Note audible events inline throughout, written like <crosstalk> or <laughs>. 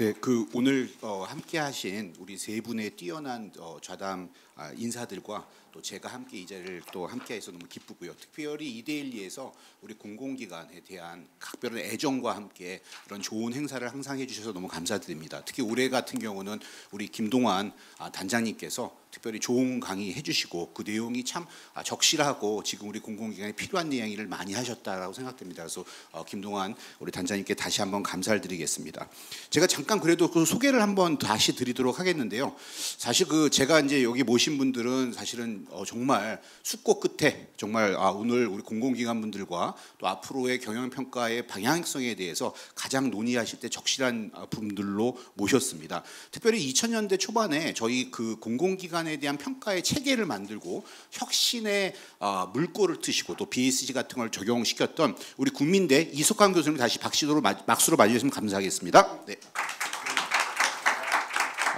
네, 그 오늘 어, 함께하신 우리 세 분의 뛰어난 어, 좌담 아, 인사들과 또 제가 함께 이 자리를 또 함께해서 너무 기쁘고요. 특별히 이데일리에서 우리 공공기관에 대한 각별한 애정과 함께 이런 좋은 행사를 항상 해주셔서 너무 감사드립니다. 특히 올해 같은 경우는 우리 김동완 아, 단장님께서 특별히 좋은 강의 해주시고 그 내용이 참 아, 적실하고 지금 우리 공공기관에 필요한 내용을 많이 하셨다라고 생각됩니다. 그래서 어, 김동완 우리 단장님께 다시 한번 감사를 드리겠습니다. 제가 잠깐 그래도 그 소개를 한번 다시 드리도록 하겠는데요. 사실 그 제가 이제 여기 모신 분들은 사실은 어, 정말 숙고 끝에 정말 아, 오늘 우리 공공기관 분들과 또 앞으로의 경영평가의 방향성에 대해서 가장 논의하실 때 적실한 어, 분들로 모셨습니다. 특별히 2000년대 초반에 저희 그 공공기관 기관에 대한 평가의 체계를 만들고 혁신의 어, 물꼬를 트시고 또 BSG 같은 걸 적용시켰던 우리 국민대 이석환 교수님 다시 박수로 맞이해주시면 감사하겠습니다. 네.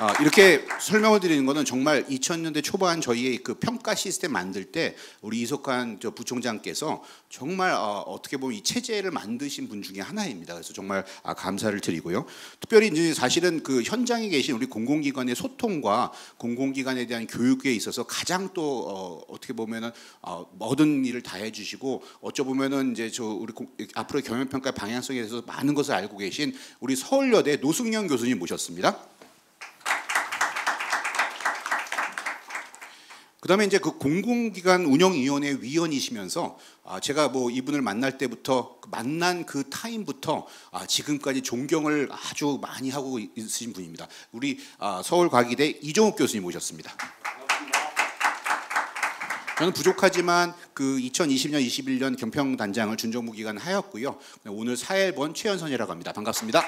아, 이렇게 설명을 드리는 것은 정말 2000년대 초반 저희의 그 평가 시스템 만들 때 우리 이석환 저 부총장께서 정말 어, 떻게 보면 이 체제를 만드신 분 중에 하나입니다. 그래서 정말 아, 감사를 드리고요. 특별히 이제 사실은 그 현장에 계신 우리 공공기관의 소통과 공공기관에 대한 교육에 있어서 가장 또 어, 어떻게 보면은 어, 모든 일을 다 해주시고 어쩌 보면은 이제 저 우리 공, 앞으로 경영평가 방향성에 대해서 많은 것을 알고 계신 우리 서울여대 노승현 교수님 모셨습니다. 그다음에 이제 그 공공기관 운영위원회 위원이시면서 아 제가 뭐 이분을 만날 때부터 그 만난 그 타임부터 아 지금까지 존경을 아주 많이 하고 있으신 분입니다. 우리 아 서울과기대 이종욱 교수님 모셨습니다. 저는 부족하지만 그 2020년 21년 경평단장을 준정부 기간 하였고요. 오늘 사회 볼 최연선이라고 합니다. 반갑습니다.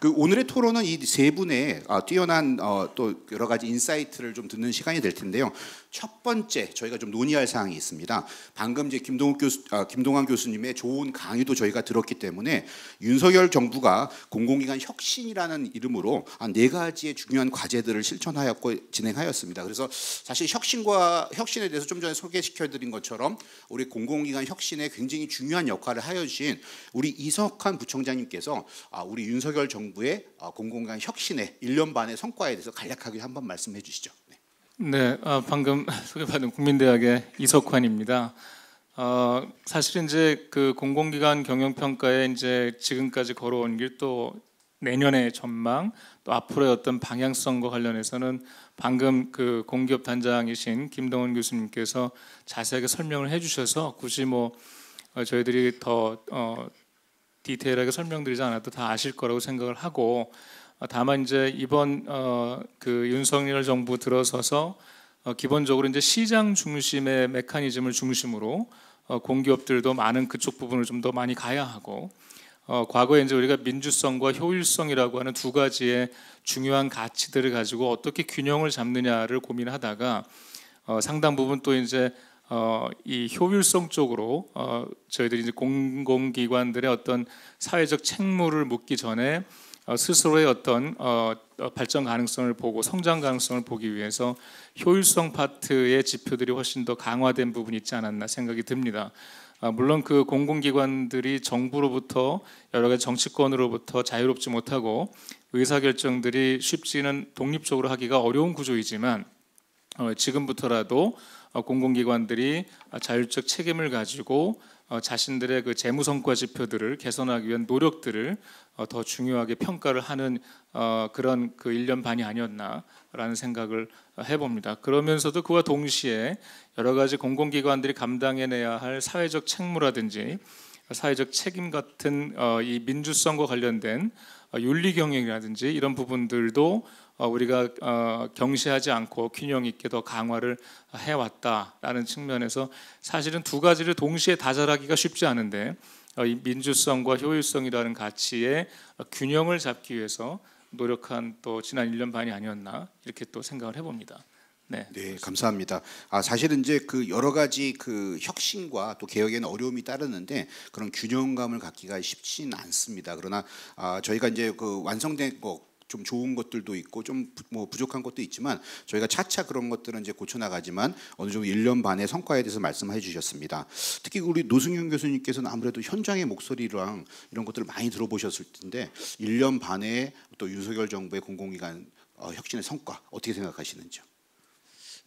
그 오늘의 토론은 이 세 분의 어, 뛰어난 어, 또 여러 가지 insight를 좀 듣는 시간이 될 텐데요. 첫 번째 저희가 좀 논의할 사항이 있습니다. 방금 이제 김동욱 교수, 아, 김동환 교수님의 좋은 강의도 저희가 들었기 때문에 윤석열 정부가 공공기관 혁신이라는 이름으로 네 가지의 중요한 과제들을 실천하였고 진행하였습니다. 그래서 사실 혁신과 혁신에 대해서 좀 전에 소개시켜드린 것처럼 우리 공공기관 혁신에 굉장히 중요한 역할을 하여주신 우리 이석환 부총장님께서 아, 우리 윤석열 정부 의 아, 공공기관 혁신의 1년 반의 성과에 대해서 간략하게 한번 말씀해 주시죠. 네. 네, 어, 방금 <laughs> 소개받은 국민대학의 이석환입니다. 어, 사실 이제 그 공공기관 경영평가에 이제 지금까지 걸어온 길 또 내년의 전망 또 앞으로의 어떤 방향성과 관련해서는 방금 그 공기업 단장이신 김동원 교수님께서 자세하게 설명을 해주셔서 굳이 뭐 어, 저희들이 더 어, 디테일하게 설명드리지 않아도 다 아실 거라고 생각을 하고 어, 다만 이제 이번 어, 그 윤석열 정부 들어서서 어, 기본적으로 이제 시장 중심의 메커니즘을 중심으로 어, 공기업들도 많은 그쪽 부분을 좀 더 많이 가야 하고 어, 과거에 이제 우리가 민주성과 효율성이라고 하는 두 가지의 중요한 가치들을 가지고 어떻게 균형을 잡느냐를 고민하다가 어, 상당 부분 또 이제 어, 이 효율성 쪽으로 어, 저희들이 이제 공공기관들의 어떤 사회적 책무를 묻기 전에 어, 스스로의 어떤 어, 어, 발전 가능성을 보고 성장 가능성을 보기 위해서 효율성 파트의 지표들이 훨씬 더 강화된 부분이 있지 않았나 생각이 듭니다. 물론 그 공공기관들이 정부로부터 여러 가지 정치권으로부터 자유롭지 못하고 의사결정들이 쉽지는 독립적으로 하기가 어려운 구조이지만 지금부터라도 공공기관들이 자율적 책임을 가지고 자신들의 그 재무 성과 지표들을 개선하기 위한 노력들을 어, 더 중요하게 평가를 하는 어, 그런 그 1년 반이 아니었나라는 생각을 해봅니다. 그러면서도 그와 동시에 여러 가지 공공기관들이 감당해내야 할 사회적 책무라든지 사회적 책임 같은 어, 이 민주성과 관련된 윤리 경영이라든지 이런 부분들도 우리가 경시하지 않고 균형 있게 더 강화를 해왔다라는 측면에서 사실은 두 가지를 동시에 다잘하기가 쉽지 않은데 어, 이 민주성과 효율성이라는 가치의 균형을 잡기 위해서 노력한 또 지난 1년 반이 아니었나 이렇게 또 생각을 해봅니다. 네. 네, 감사합니다. 아, 사실은 이제 그 여러 가지 그 혁신과 또 개혁에는 어려움이 따르는데 그런 균형감을 갖기가 쉽지는 않습니다. 그러나 아, 저희가 이제 그 완성된 거 좀 좋은 것들도 있고 좀 뭐 부족한 것도 있지만 저희가 차차 그런 것들은 이제 고쳐 나가지만 어느 정도 1년 반의 성과에 대해서 말씀해 주셨습니다. 특히 우리 노승윤 교수님께서는 아무래도 현장의 목소리랑 이런 것들을 많이 들어보셨을 텐데 1년 반의 또 윤석열 정부의 공공기관 어, 혁신의 성과 어떻게 생각하시는지요?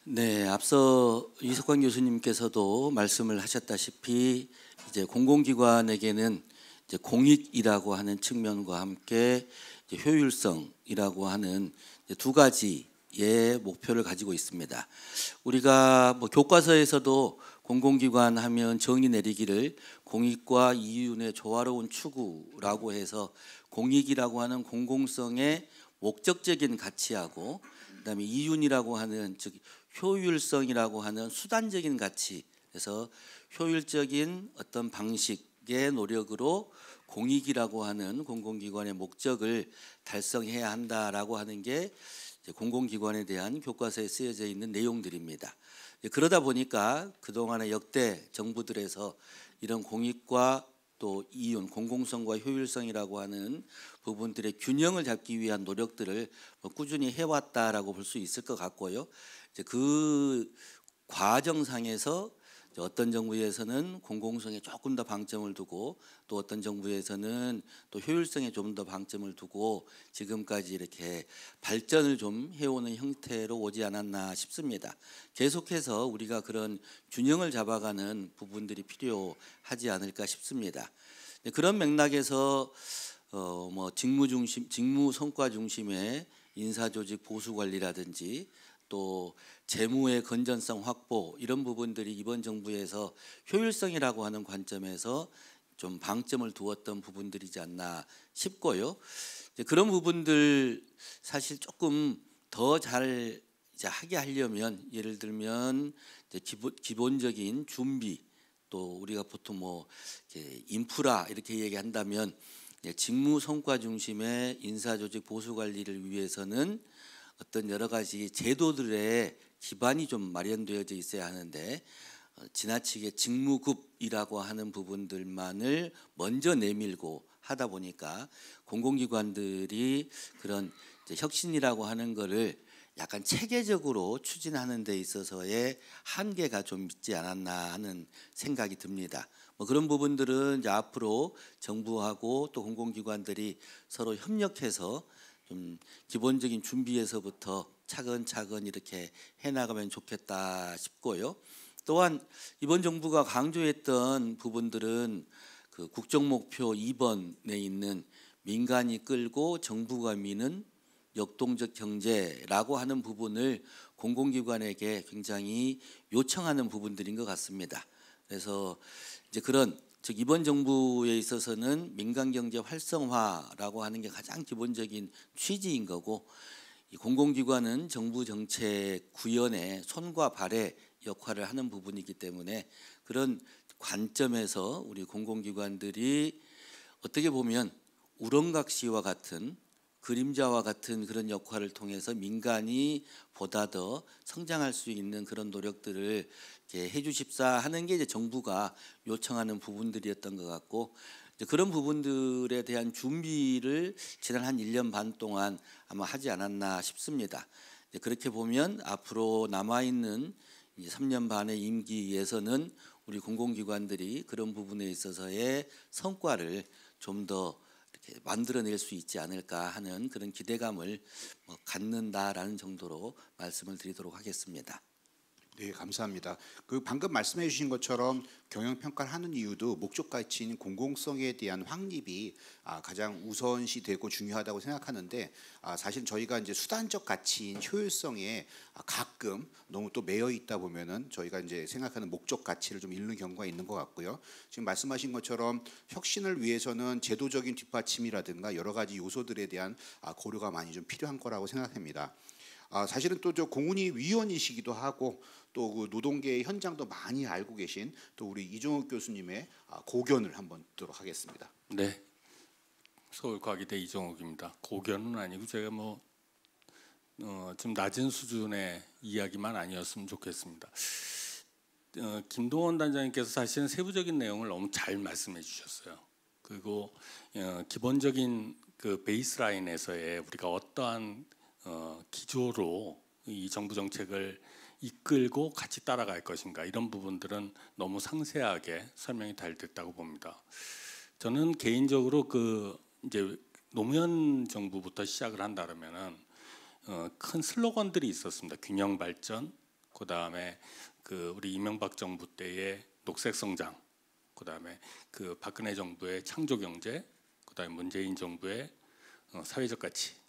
네, 앞서 이석환 교수님께서도 말씀을 하셨다시피 이제 공공기관에게는 이제 공익이라고 하는 측면과 함께 효율성 이라고 하는 두 가지의 목표를 가지고 있습니다. 우리가 뭐 교과서에서도 공공기관 하면 정의 내리기를 공익과 이윤의 조화로운 추구라고 해서 공익이라고 하는 공공성의 목적적인 가치하고 그다음에 이윤이라고 하는 즉 효율성이라고 하는 수단적인 가치 그래서 효율적인 어떤 방식의 노력으로 공익이라고 하는 공공기관의 목적을 달성해야 한다라고 하는 게 공공기관에 대한 교과서에 쓰여져 있는 내용들입니다. 그러다 보니까 그동안의 역대 정부들에서 이런 공익과 또 이윤, 공공성과 효율성이라고 하는 부분들의 균형을 잡기 위한 노력들을 뭐 꾸준히 해왔다라고 볼 수 있을 것 같고요. 그 과정상에서 어떤 정부에서는 공공성에 조금 더 방점을 두고 또 어떤 정부에서는 또 효율성에 좀 더 방점을 두고 지금까지 이렇게 발전을 좀 해오는 형태로 오지 않았나 싶습니다. 계속해서 우리가 그런 균형을 잡아가는 부분들이 필요하지 않을까 싶습니다. 그런 맥락에서 어 뭐 직무 중심, 직무 성과 중심의 인사 조직 보수 관리라든지 또 재무의 건전성 확보 이런 부분들이 이번 정부에서 효율성이라고 하는 관점에서 좀 방점을 두었던 부분들이지 않나 싶고요. 그런 부분들 사실 조금 더 잘 하게 하려면 예를 들면 기본, 기본적인 준비 또 우리가 보통 뭐 인프라 이렇게 얘기한다면 직무 성과 중심의 인사 조직 보수 관리를 위해서는 어떤 여러 가지 제도들의 기반이 좀 마련되어져 있어야 하는데 어, 지나치게 직무급이라고 하는 부분들만을 먼저 내밀고 하다 보니까 공공기관들이 그런 혁신이라고 하는 거를 약간 체계적으로 추진하는 데 있어서의 한계가 좀 있지 않았나 하는 생각이 듭니다. 뭐 그런 부분들은 이제 앞으로 정부하고 또 공공기관들이 서로 협력해서 좀 기본적인 준비에서부터 차근차근 이렇게 해나가면 좋겠다 싶고요. 또한 이번 정부가 강조했던 부분들은 그 국정 목표 2번에 있는 민간이 끌고 정부가 미는 역동적 경제라고 하는 부분을 공공기관에게 굉장히 요청하는 부분들인 것 같습니다. 그래서 이제 그런 즉 이번 정부에 있어서는 민간 경제 활성화라고 하는 게 가장 기본적인 취지인 거고 이 공공기관은 정부 정책 구현의 손과 발의 역할을 하는 부분이기 때문에 그런 관점에서 우리 공공기관들이 어떻게 보면 우렁각시와 같은 그림자와 같은 그런 역할을 통해서 민간이 보다 더 성장할 수 있는 그런 노력들을 해주십사 하는 게 이제 정부가 요청하는 부분들이었던 것 같고 그런 부분들에 대한 준비를 지난 한 1년 반 동안 아마 하지 않았나 싶습니다. 그렇게 보면 앞으로 남아 있는 3년 반의 임기에서는 우리 공공기관들이 그런 부분에 있어서의 성과를 좀더 만들어낼 수 있지 않을까 하는 그런 기대감을 뭐 갖는다라는 정도로 말씀을 드리도록 하겠습니다. 네, 감사합니다. 그 방금 말씀해 주신 것처럼 경영 평가를 하는 이유도 목적 가치인 공공성에 대한 확립이 아, 가장 우선시 되고 중요하다고 생각하는데 아, 사실 저희가 이제 수단적 가치인 효율성에 아, 가끔 너무 또 매여 있다 보면은 저희가 이제 생각하는 목적 가치를 좀 잃는 경우가 있는 것 같고요. 지금 말씀하신 것처럼 혁신을 위해서는 제도적인 뒷받침이라든가 여러 가지 요소들에 대한 고려가 많이 좀 필요한 거라고 생각합니다. 아, 사실은 또 저 공훈이 위원이시기도 하고 또 그 노동계의 현장도 많이 알고 계신 또 우리 이종욱 교수님의 아, 고견을 한번 듣도록 하겠습니다. 네, 서울과기대 이종욱입니다. 고견은 아니고 제가 뭐 어, 좀 낮은 수준의 이야기만 아니었으면 좋겠습니다. 어, 김동원 단장님께서 사실은 세부적인 내용을 너무 잘 말씀해 주셨어요. 그리고 어, 기본적인 그 베이스라인에서의 우리가 어떠한 어, 기조로 이 정부 정책을 이끌고 같이 따라갈 것인가 이런 부분들은 너무 상세하게 설명이 잘 됐다고 봅니다. 저는 개인적으로 그 이제 노무현 정부부터 시작을 한다면은 어, 큰 슬로건들이 있었습니다. 균형 발전, 그 다음에 그 우리 이명박 정부 때의 녹색 성장, 그 다음에 그 박근혜 정부의 창조 경제, 그 다음에 문재인 정부의 어, 사회적 가치.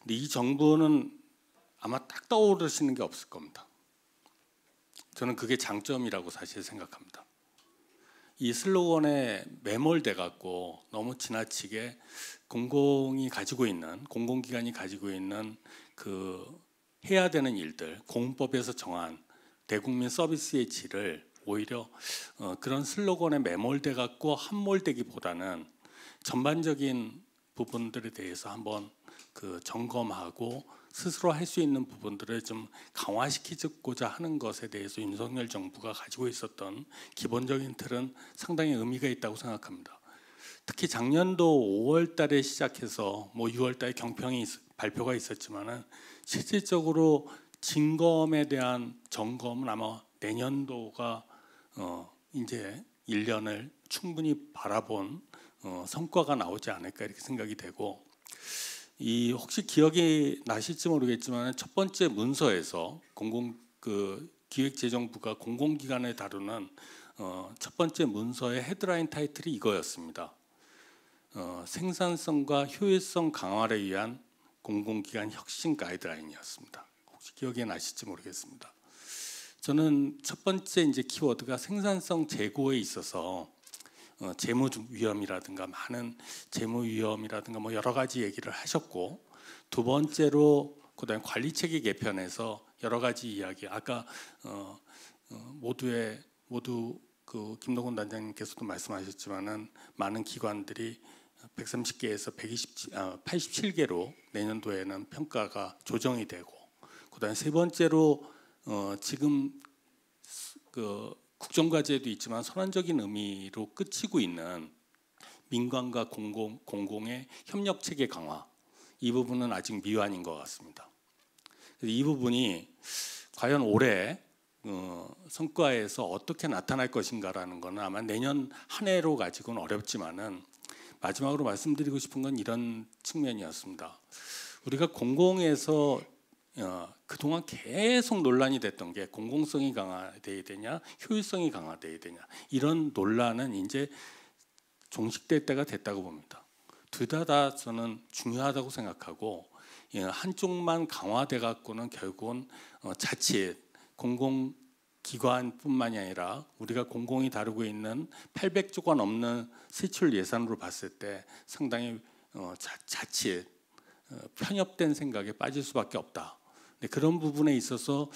근데 이 정부는 아마 딱 떠오르시는 게 없을 겁니다. 저는 그게 장점이라고 사실 생각합니다. 이 슬로건에 매몰돼 갖고 너무 지나치게 공공이 가지고 있는 공공기관이 가지고 있는 그 해야 되는 일들 공법에서 정한 대국민 서비스의 질을 오히려 어, 그런 슬로건에 매몰돼 갖고 함몰되기보다는 전반적인 부분들에 대해서 한번 그 점검하고 스스로 할 수 있는 부분들을 좀 강화시키고자 하는 것에 대해서 윤석열 정부가 가지고 있었던 기본적인 틀은 상당히 의미가 있다고 생각합니다. 특히 작년도 5월 달에 시작해서 뭐 6월 달에 경평이 있- 발표가 있었지만은 실질적으로 진검에 대한 점검은 아마 내년도가 어 이제 1년을 충분히 바라본 어 성과가 나오지 않을까 이렇게 생각이 되고 이 혹시 기억이 나실지 모르겠지만 첫 번째 문서에서 공공 그 기획재정부가 공공기관을 다루는 어, 첫 번째 문서의 헤드라인 타이틀이 이거였습니다. 어, 생산성과 효율성 강화를 위한 공공기관 혁신 가이드라인이었습니다. 혹시 기억이 나실지 모르겠습니다. 저는 첫 번째 이제 키워드가 생산성 제고에 있어서 어, 재무 위험이라든가 많은 재무 위험이라든가 뭐 여러 가지 얘기를 하셨고 두 번째로 그다음 관리 체계 개편에서 여러 가지 이야기 아까 어, 어, 모두의 모두 그 김동건 단장님께서도 말씀하셨지만은 많은 기관들이 130개에서 120, 아, 87개로 내년도에는 평가가 조정이 되고 그다음 세 번째로 어, 지금 그 국정과제도 있지만 선언적인 의미로 끝이고 있는 민간과 공공 공공의 협력 체계 강화 이 부분은 아직 미완인 것 같습니다. 이 부분이 과연 올해 어, 성과에서 어떻게 나타날 것인가라는 것은 아마 내년 한 해로 가지고는 어렵지만은 마지막으로 말씀드리고 싶은 건 이런 측면이었습니다. 우리가 공공에서 어, 그동안 계속 논란이 됐던 게 공공성이 강화돼야 되냐, 효율성이 강화돼야 되냐 이런 논란은 이제 종식될 때가 됐다고 봅니다. 둘 다 다 저는 중요하다고 생각하고 예, 한쪽만 강화돼 갖고는 결국은 어, 자칫 공공 기관뿐만이 아니라 우리가 공공이 다루고 있는 800조가 넘는 세출 예산으로 봤을 때 상당히 어, 자, 자칫 어, 편협된 생각에 빠질 수밖에 없다. 네, 그런 부분에 있어서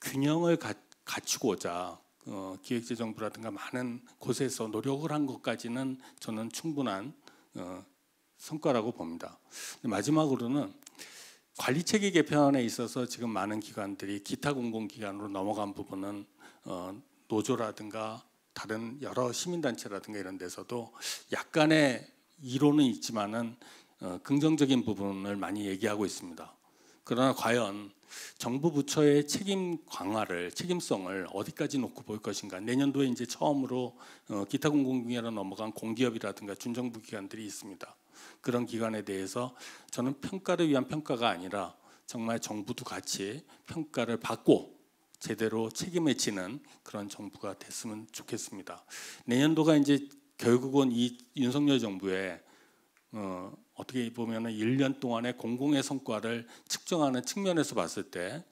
균형을 가, 갖추고자 어, 기획재정부라든가 많은 곳에서 노력을 한 것까지는 저는 충분한 어, 성과라고 봅니다. 마지막으로는 관리 체계 개편에 있어서 지금 많은 기관들이 기타 공공기관으로 넘어간 부분은 어, 노조라든가 다른 여러 시민단체라든가 이런 데서도 약간의 이론은 있지만은 어, 긍정적인 부분을 많이 얘기하고 있습니다. 그러나 과연 정부 부처의 책임 강화를 책임성을 어디까지 놓고 볼 것인가 내년도에 이제 처음으로 어, 기타 공공기관으로 넘어간 공기업이라든가 준정부 기관들이 있습니다. 그런 기관에 대해서 저는 평가를 위한 평가가 아니라 정말 정부도 같이 평가를 받고 제대로 책임을 지는 그런 정부가 됐으면 좋겠습니다. 내년도가 이제 결국은 이 윤석열 정부의 어, 어떻게 보면은 1년 동안의 공공의 성과를 측정하는 측면에서 봤을 때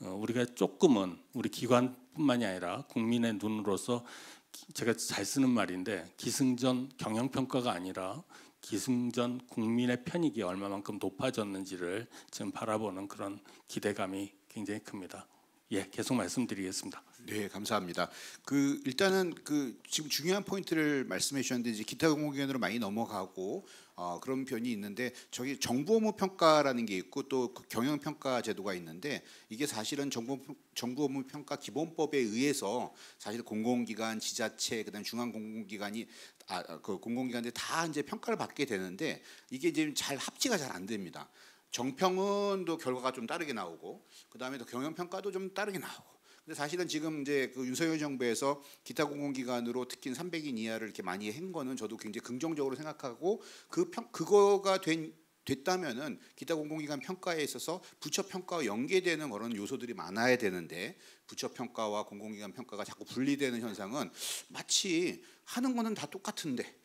어, 우리가 조금은 우리 기관뿐만이 아니라 국민의 눈으로서 기- 제가 잘 쓰는 말인데 기승전 경영 평가가 아니라 기승전 국민의 편익이 얼마만큼 높아졌는지를 지금 바라보는 그런 기대감이 굉장히 큽니다. 예, 계속 말씀드리겠습니다. 네, 감사합니다. 그 일단은 그 지금 중요한 포인트를 말씀해 주셨는데 이제 기타 공공기관으로 많이 넘어가고 어, 그런 편이 있는데 저기 정부 업무 평가라는 게 있고 또그 경영 평가 제도가 있는데 이게 사실은 정부 정부 업무 평가 기본법에 의해서 사실 공공기관, 지자체, 그다음 중앙 공공기관이 아 그 공공기관들이 다 이제 평가를 받게 되는데 이게 이제 잘 합치가 잘 안 됩니다. 정평은 또 결과가 좀 다르게 나오고 그다음에 또 경영 평가도 좀 다르게 나오고 근데 사실은 지금 이제 그 윤석열 정부에서 기타 공공기관으로 특히 300인 이하를 이렇게 많이 한 거는 저도 굉장히 긍정적으로 생각하고 그 평 그거가 된 됐다면은 기타 공공기관 평가에 있어서 부처 평가와 연계되는 그런 요소들이 많아야 되는데 부처 평가와 공공기관 평가가 자꾸 분리되는 현상은 마치 하는 거는 다 똑같은데 이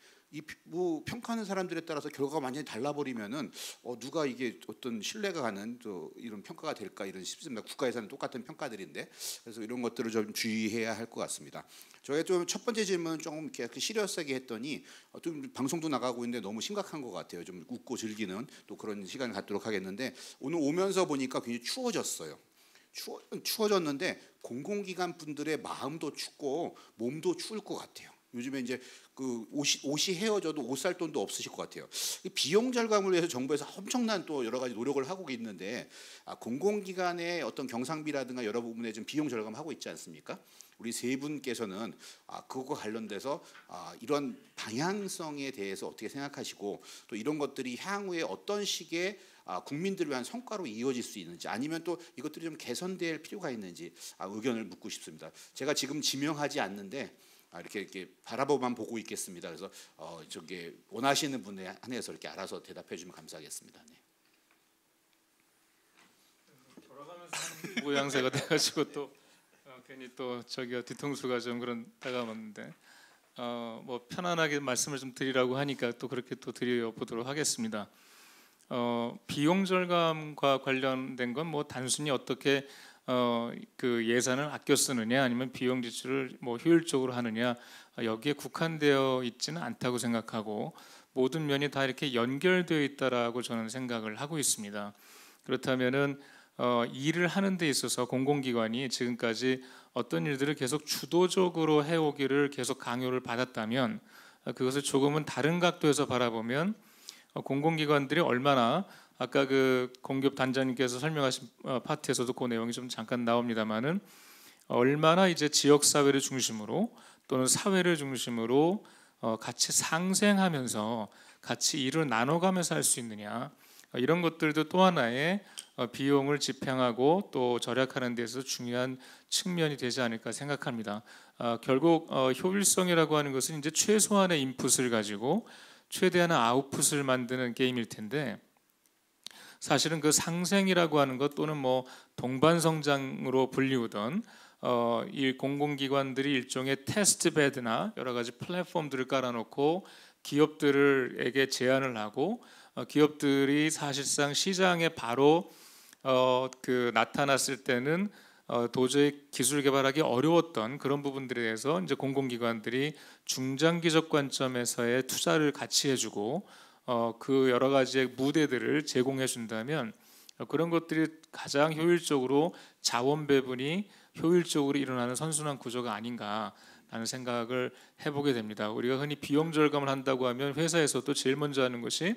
뭐 평가하는 사람들에 따라서 결과가 완전히 달라버리면은 어 누가 이게 어떤 신뢰가 가는 또 이런 평가가 될까 이런 싶습니다. 국가에서는 똑같은 평가들인데 그래서 이런 것들을 좀 주의해야 할 것 같습니다. 저의 좀 첫 번째 질문 조금 이렇게 시리어스하게 했더니 어, 좀 방송도 나가고 있는데 너무 심각한 것 같아요. 좀 웃고 즐기는 또 그런 시간을 갖도록 하겠는데 오늘 오면서 보니까 굉장히 추워졌어요. 추워, 추워졌는데 공공기관 분들의 마음도 춥고 몸도 추울 것 같아요. 요즘에 이제 그 옷이, 옷이 헤어져도 옷 살 돈도 없으실 것 같아요. 이 비용 절감을 위해서 정부에서 엄청난 또 여러 가지 노력을 하고 있는데 아, 공공기관의 어떤 경상비라든가 여러 부분에 좀 비용 절감하고 있지 않습니까? 우리 세 분께서는 아, 그거 관련돼서 아, 이런 방향성에 대해서 어떻게 생각하시고 또 이런 것들이 향후에 어떤 식의 아, 국민들을 위한 성과로 이어질 수 있는지 아니면 또 이것들이 좀 개선될 필요가 있는지 아, 의견을 묻고 싶습니다. 제가 지금 지명하지 않는데 아, 이렇게 이렇게 바라보만 보고 있겠습니다. 그래서 어, 저기 원하시는 분에 한해서 이렇게 알아서 대답해 주면 감사하겠습니다. 네. 모양새가 돼가지고 또 어, 괜히 또 저기가 뒤통수가 좀 그런 다가왔는데 어, 뭐 편안하게 말씀을 좀 드리라고 하니까 또 그렇게 또 드려 보도록 하겠습니다. 어, 비용 절감과 관련된 건 뭐 단순히 어떻게 어, 그 예산을 아껴 쓰느냐 아니면 비용 지출을 뭐 효율적으로 하느냐 어, 여기에 국한되어 있지는 않다고 생각하고 모든 면이 다 이렇게 연결되어 있다라고 저는 생각을 하고 있습니다. 그렇다면은 어, 일을 하는 데 있어서 공공기관이 지금까지 어떤 일들을 계속 주도적으로 해오기를 계속 강요를 받았다면 어, 그것을 조금은 다른 각도에서 바라보면 어, 공공기관들이 얼마나 아까 그 공기업 단장님께서 설명하신 어, 파트에서도 그 내용이 좀 잠깐 나옵니다만은 얼마나 이제 지역 사회를 중심으로 또는 사회를 중심으로 어, 같이 상생하면서 같이 일을 나눠가면서 할 수 있느냐 어, 이런 것들도 또 하나의 어, 비용을 집행하고 또 절약하는 데서 중요한 측면이 되지 않을까 생각합니다. 어, 결국 어, 효율성이라고 하는 것은 이제 최소한의 인풋을 가지고 최대한의 아웃풋을 만드는 게임일 텐데 사실은 그 상생이라고 하는 것 또는 뭐 동반 성장으로 불리우던 어, 이 공공기관들이 일종의 테스트 베드나 여러 가지 플랫폼들을 깔아놓고 기업들에게 제안을 하고 어, 기업들이 사실상 시장에 바로 어, 그 나타났을 때는 어, 도저히 기술 개발하기 어려웠던 그런 부분들에 대해서 이제 공공기관들이 중장기적 관점에서의 투자를 같이 해주고 어, 그 여러 가지의 무대들을 제공해 준다면 어, 그런 것들이 가장 효율적으로 자원 배분이 효율적으로 일어나는 선순환 구조가 아닌가라는 생각을 해보게 됩니다. 우리가 흔히 비용 절감을 한다고 하면 회사에서도 제일 먼저 하는 것이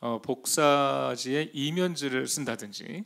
어, 복사지에 이면지를 쓴다든지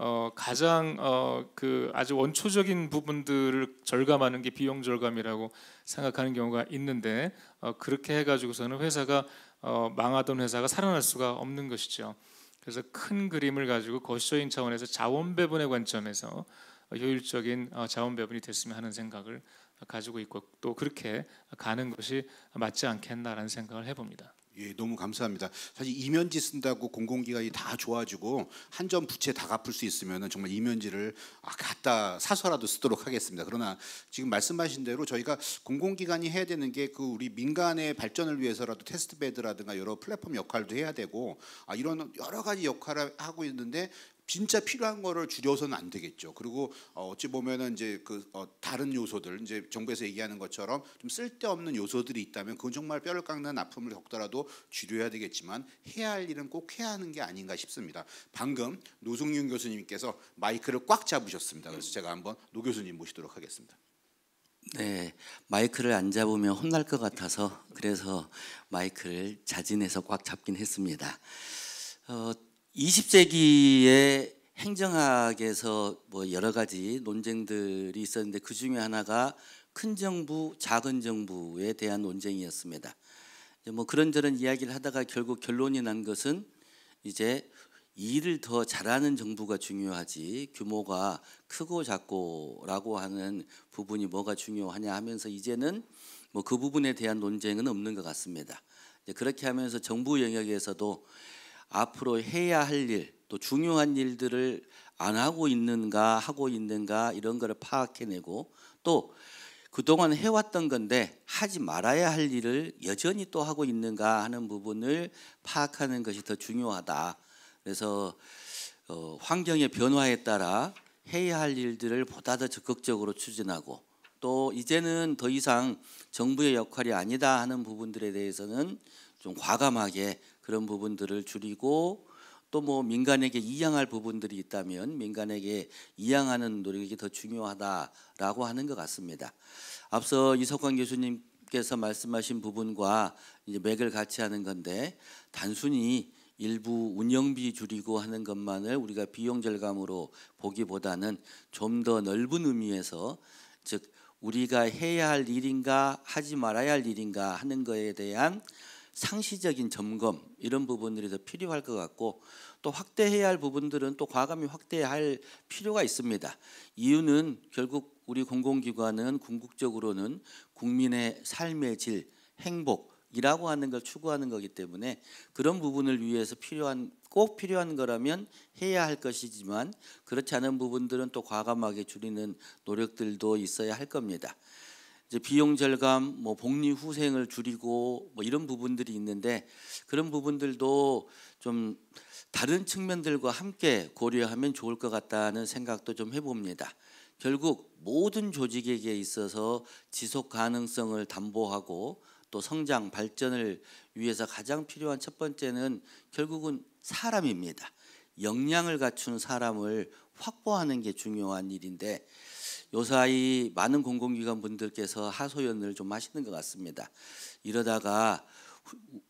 어, 가장 어, 그 아주 원초적인 부분들을 절감하는 게 비용 절감이라고 생각하는 경우가 있는데 어, 그렇게 해가지고서는 회사가 어, 망하던 회사가 살아날 수가 없는 것이죠. 그래서 큰 그림을 가지고 거시적인 차원에서 자원 배분의 관점에서 효율적인 어, 자원 배분이 됐으면 하는 생각을 가지고 있고 또 그렇게 가는 것이 맞지 않겠나라는 생각을 해봅니다. 예, 너무 감사합니다. 사실 이면지 쓴다고 공공기관이 다 좋아지고 한 점 부채 다 갚을 수 있으면 정말 이면지를 아, 갖다 사서라도 쓰도록 하겠습니다. 그러나 지금 말씀하신 대로 저희가 공공기관이 해야 되는 게 그 우리 민간의 발전을 위해서라도 테스트베드라든가 여러 플랫폼 역할도 해야 되고 아, 이런 여러 가지 역할을 하고 있는데 진짜 필요한 거를 줄여서는 안 되겠죠. 그리고 어, 어찌 보면은 이제 그 어, 다른 요소들 이제 정부에서 얘기하는 것처럼 좀 쓸데없는 요소들이 있다면 그건 정말 뼈를 깎는 아픔을 겪더라도 줄여야 되겠지만 해야 할 일은 꼭 해야 하는 게 아닌가 싶습니다. 방금 노승윤 교수님께서 마이크를 꽉 잡으셨습니다. 그래서 제가 한번 노 교수님 모시도록 하겠습니다. 네, 마이크를 안 잡으면 혼날 것 같아서 그래서 마이크를 자진해서 꽉 잡긴 했습니다. 어, 20세기의 행정학에서 뭐 여러 가지 논쟁들이 있었는데 그 중에 하나가 큰 정부, 작은 정부에 대한 논쟁이었습니다. 뭐 그런저런 이야기를 하다가 결국 결론이 난 것은 이제 일을 더 잘하는 정부가 중요하지 규모가 크고 작고라고 하는 부분이 뭐가 중요하냐 하면서 이제는 뭐 그 부분에 대한 논쟁은 없는 것 같습니다. 그렇게 하면서 정부 영역에서도 앞으로 해야 할 일, 또 중요한 일들을 안 하고 있는가 하고 있는가 이런 거를 파악해내고 또 그동안 해왔던 건데 하지 말아야 할 일을 여전히 또 하고 있는가 하는 부분을 파악하는 것이 더 중요하다. 그래서 어, 환경의 변화에 따라 해야 할 일들을 보다 더 적극적으로 추진하고 또 이제는 더 이상 정부의 역할이 아니다 하는 부분들에 대해서는 좀 과감하게 그런 부분들을 줄이고 또 뭐 민간에게 이양할 부분들이 있다면 민간에게 이양하는 노력이 더 중요하다라고 하는 것 같습니다. 앞서 이석환 교수님께서 말씀하신 부분과 이제 맥을 같이 하는 건데 단순히 일부 운영비 줄이고 하는 것만을 우리가 비용 절감으로 보기보다는 좀 더 넓은 의미에서 즉 우리가 해야 할 일인가 하지 말아야 할 일인가 하는 것에 대한 상시적인 점검 이런 부분들이 더 필요할 것 같고 또 확대해야 할 부분들은 또 과감히 확대할 필요가 있습니다. 이유는 결국 우리 공공기관은 궁극적으로는 국민의 삶의 질, 행복 이라고 하는 걸 추구하는 거기 때문에 그런 부분을 위해서 필요한 꼭 필요한 거라면 해야 할 것이지만 그렇지 않은 부분들은 또 과감하게 줄이는 노력들도 있어야 할 겁니다. 이제 비용 절감, 뭐 복리 후생을 줄이고 뭐 이런 부분들이 있는데 그런 부분들도 좀 다른 측면들과 함께 고려하면 좋을 것 같다는 생각도 좀 해봅니다. 결국 모든 조직에게 있어서 지속 가능성을 담보하고 또 성장 발전을 위해서 가장 필요한 첫 번째는 결국은 사람입니다. 역량을 갖춘 사람을 확보하는 게 중요한 일인데 요사이 많은 공공기관 분들께서 하소연을 좀 하시는 것 같습니다. 이러다가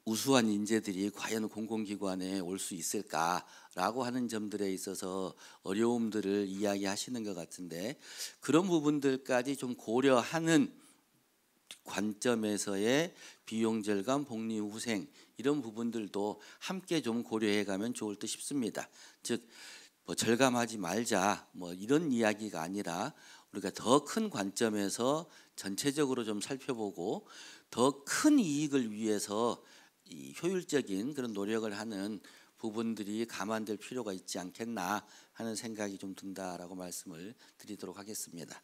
우수한 인재들이 과연 공공기관에 올 수 있을까라고 하는 점들에 있어서 어려움들을 이야기하시는 것 같은데 그런 부분들까지 좀 고려하는 관점에서의 비용 절감, 복리 후생 이런 부분들도 함께 좀 고려해 가면 좋을 듯 싶습니다. 즉, 뭐 절감하지 말자 뭐 이런 이야기가 아니라 우리가 더 큰 관점에서 전체적으로 좀 살펴보고 더 큰 이익을 위해서 이 효율적인 그런 노력을 하는 부분들이 감안될 필요가 있지 않겠나 하는 생각이 좀 든다라고 말씀을 드리도록 하겠습니다.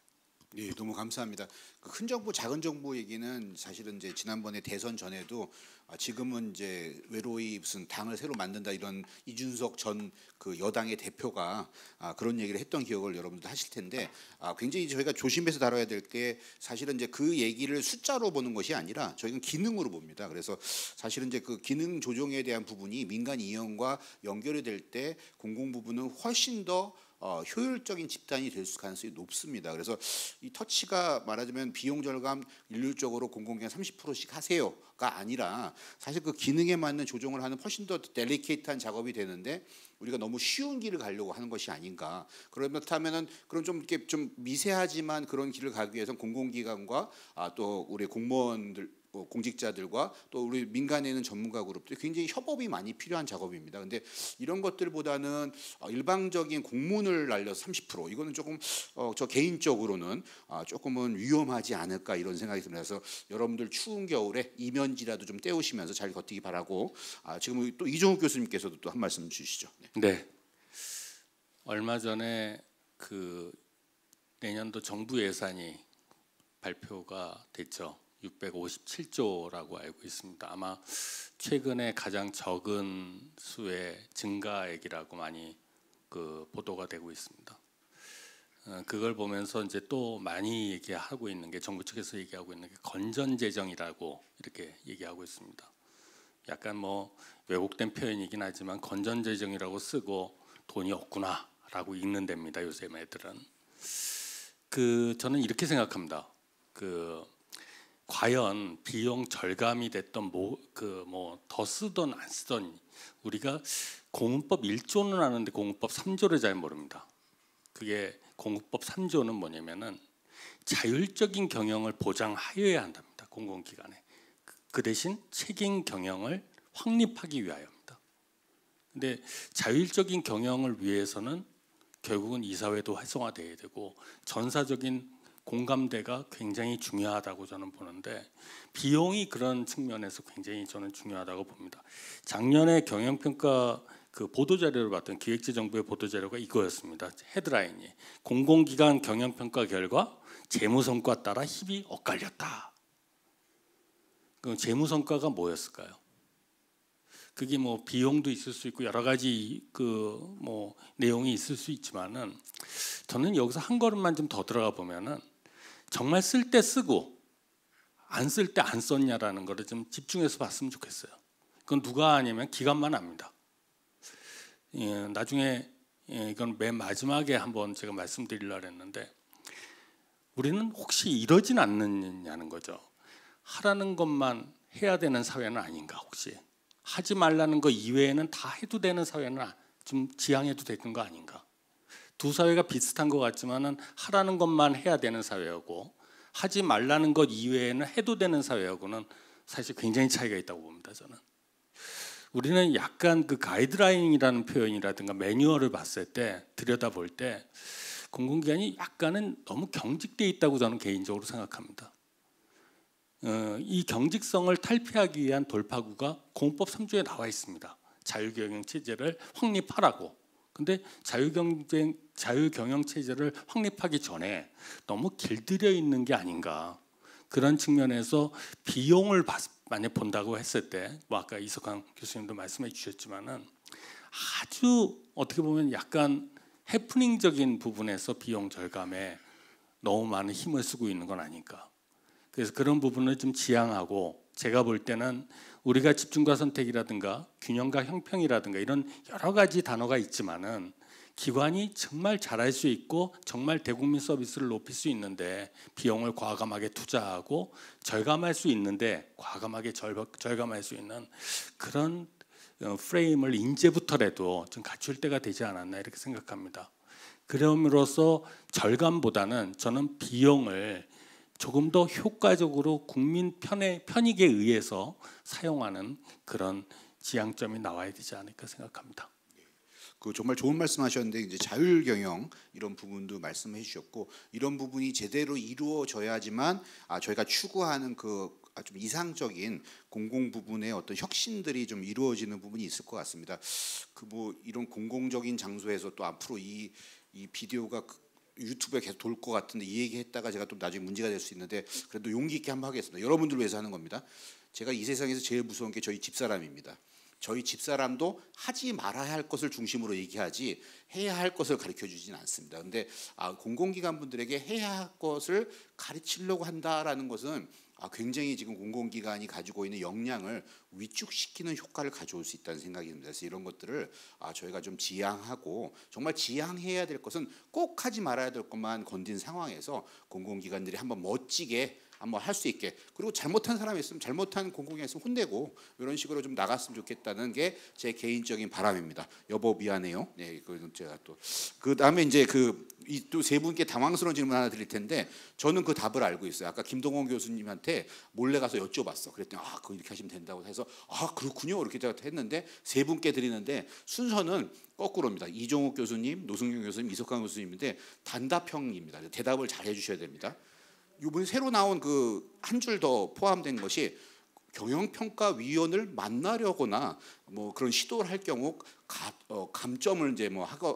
네, 너무 감사합니다. 그큰 정부, 작은 정부 얘기는 사실은 이제 지난번에 대선 전에도 아, 지금은 이제 외로이 무슨 당을 새로 만든다 이런 이준석 전 그 여당의 대표가 아, 그런 얘기를 했던 기억을 여러분들 하실 텐데 아, 굉장히 저희가 조심해서 다뤄야 될 게 사실은 이제 그 얘기를 숫자로 보는 것이 아니라 저희는 기능으로 봅니다. 그래서 사실은 이제 그 기능 조정에 대한 부분이 민간 이용과 연결이 될 때 공공 부분은 훨씬 더 어, 효율적인 집단이 될 가능성이 높습니다. 그래서 이 터치가 말하자면 비용 절감 일률적으로 공공기관 30%씩 하세요가 아니라 사실 그 기능에 맞는 조정을 하는 훨씬 더 델리케이트한 작업이 되는데 우리가 너무 쉬운 길을 가려고 하는 것이 아닌가. 그렇다면은 그런 좀 이렇게 좀 미세하지만 그런 길을 가기 위해서는 공공기관과 아, 또 우리 공무원들 뭐 공직자들과 또 우리 민간에 있는 전문가 그룹들이 굉장히 협업이 많이 필요한 작업입니다. 근데 이런 것들보다는 어, 일방적인 공문을 날려서 30% 이거는 조금 어, 저 개인적으로는 아, 조금은 위험하지 않을까 이런 생각이. 그래서 여러분들 추운 겨울에 이면지라도 좀 때우시면서 잘 버티기 바라고 아, 지금 또 이종욱 교수님께서도 또 한 말씀 주시죠. 네. 네. 얼마 전에 그 내년도 정부 예산이 발표가 됐죠. 657조라고 알고 있습니다. 아마 최근에 가장 적은 수의 증가액이라고 많이 그 보도가 되고 있습니다. 어, 그걸 보면서 이제 또 많이 얘기하고 있는 게 정부 측에서 얘기하고 있는 게 건전 재정이라고 이렇게 얘기하고 있습니다. 약간 뭐 왜곡된 표현이긴 하지만 건전 재정이라고 쓰고 돈이 없구나라고 읽는 데입니다. 요새 애들은 그 저는 이렇게 생각합니다. 그 과연 비용 절감이 됐던 뭐 그 뭐 더 쓰던 안 쓰던 우리가 공문법 1조는 아는데 공문법 3조를 잘 모릅니다. 그게 공문법 3조는 뭐냐면은 자율적인 경영을 보장하여야 한답니다. 공공기관에. 그- 그 대신 책임 경영을 확립하기 위하여입니다. 근데 자율적인 경영을 위해서는 결국은 이사회도 활성화돼야 되고 전사적인 공감대가 굉장히 중요하다고 저는 보는데 비용이 그런 측면에서 굉장히 저는 중요하다고 봅니다. 작년에 경영평가 그 보도 자료를 봤던 기획재정부의 보도 자료가 이거였습니다. 헤드라인이 공공기관 경영평가 결과 재무 성과 따라 힘이 엇갈렸다. 그 재무 성과가 뭐였을까요? 그게 뭐 비용도 있을 수 있고 여러 가지 그 뭐 내용이 있을 수 있지만은 저는 여기서 한 걸음만 좀 더 들어가 보면은 정말 쓸 때 쓰고 안 쓸 때 안 썼냐라는 거를 좀 집중해서 봤으면 좋겠어요. 그건 누가 아니면 기관만 압니다. 예, 나중에 예, 이건 맨 마지막에 한번 제가 말씀드리려고 했는데 우리는 혹시 이러진 않느냐는 거죠. 하라는 것만 해야 되는 사회는 아닌가 혹시 하지 말라는 거 이외에는 다 해도 되는 사회는 아- 좀 지향해도 되는 거 아닌가? 두 사회가 비슷한 것 같지만은 하라는 것만 해야 되는 사회하고 하지 말라는 것 이외에는 해도 되는 사회하고는 사실 굉장히 차이가 있다고 봅니다. 저는 우리는 약간 그 가이드라인이라는 표현이라든가 매뉴얼을 봤을 때 들여다 볼 때 공공기관이 약간은 너무 경직돼 있다고 저는 개인적으로 생각합니다. 어, 이 경직성을 탈피하기 위한 돌파구가 공법 3조에 나와 있습니다. 자유경영 체제를 확립하라고. 근데 자유경쟁 자유경영 체제를 확립하기 전에 너무 길들여 있는 게 아닌가. 그런 측면에서 비용을 봐- 만약 본다고 했을 때, 뭐 아까 이석환 교수님도 말씀해 주셨지만은 아주 어떻게 보면 약간 해프닝적인 부분에서 비용 절감에 너무 많은 힘을 쓰고 있는 건 아닐까. 그래서 그런 부분을 좀 지양하고 제가 볼 때는 우리가 집중과 선택이라든가 균형과 형평이라든가 이런 여러 가지 단어가 있지만은 기관이 정말 잘할 수 있고 정말 대국민 서비스를 높일 수 있는데 비용을 과감하게 투자하고 절감할 수 있는데 과감하게 절, 절감할 수 있는 그런 어, 프레임을 이제부터라도 좀 갖출 때가 되지 않았나 이렇게 생각합니다. 그럼으로써 절감보다는 저는 비용을 조금 더 효과적으로 국민 편의 편익에 의해서 사용하는 그런 지향점이 나와야 되지 않을까 생각합니다. 그 정말 좋은 말씀하셨는데 이제 자율 경영 이런 부분도 말씀해 주셨고 이런 부분이 제대로 이루어져야지만 아 저희가 추구하는 그 아, 좀 이상적인 공공 부분의 어떤 혁신들이 좀 이루어지는 부분이 있을 것 같습니다. 그 뭐 이런 공공적인 장소에서 또 앞으로 이 이 비디오가 그 유튜브에 계속 돌 것 같은데 이 얘기했다가 제가 또 나중에 문제가 될 수 있는데 그래도 용기 있게 한번 하겠습니다. 여러분들 위해서 하는 겁니다. 제가 이 세상에서 제일 무서운 게 저희 집사람입니다. 저희 집사람도 하지 말아야 할 것을 중심으로 얘기하지 해야 할 것을 가르쳐 주진 않습니다. 근데 아, 공공기관 분들에게 해야 할 것을 가르치려고 한다라는 것은 아, 굉장히 지금 공공기관이 가지고 있는 역량을 위축시키는 효과를 가져올 수 있다는 생각이 듭니다. 그래서 이런 것들을 아, 저희가 좀 지양하고 정말 지양해야 될 것은 꼭 하지 말아야 될 것만 건진 상황에서 공공기관들이 한번 멋지게 한번 할 수 있게 그리고 잘못한 사람이 있으면 잘못한 공공기관 있으면 혼내고 이런 식으로 좀 나갔으면 좋겠다는 게 제 개인적인 바람입니다. 여보 미안해요. 네, 그 제가 또 그 다음에 이제 그 이 또 세 분께 당황스러운 질문 하나 드릴 텐데 저는 그 답을 알고 있어요. 아까 김동원 교수님한테 몰래 가서 여쭤봤어. 그랬더니 아, 그거 이렇게 하시면 된다고 해서 아 그렇군요. 이렇게 제가 했는데 세 분께 드리는데 순서는 거꾸로입니다. 이종욱 교수님, 노승경 교수님, 이석환 교수님인데 단답형입니다. 대답을 잘 해주셔야 됩니다. 이번에 새로 나온 그 한 줄 더 포함된 것이 경영평가위원을 만나려거나 뭐 그런 시도를 할 경우 가, 어, 감점을 이제 뭐 하거,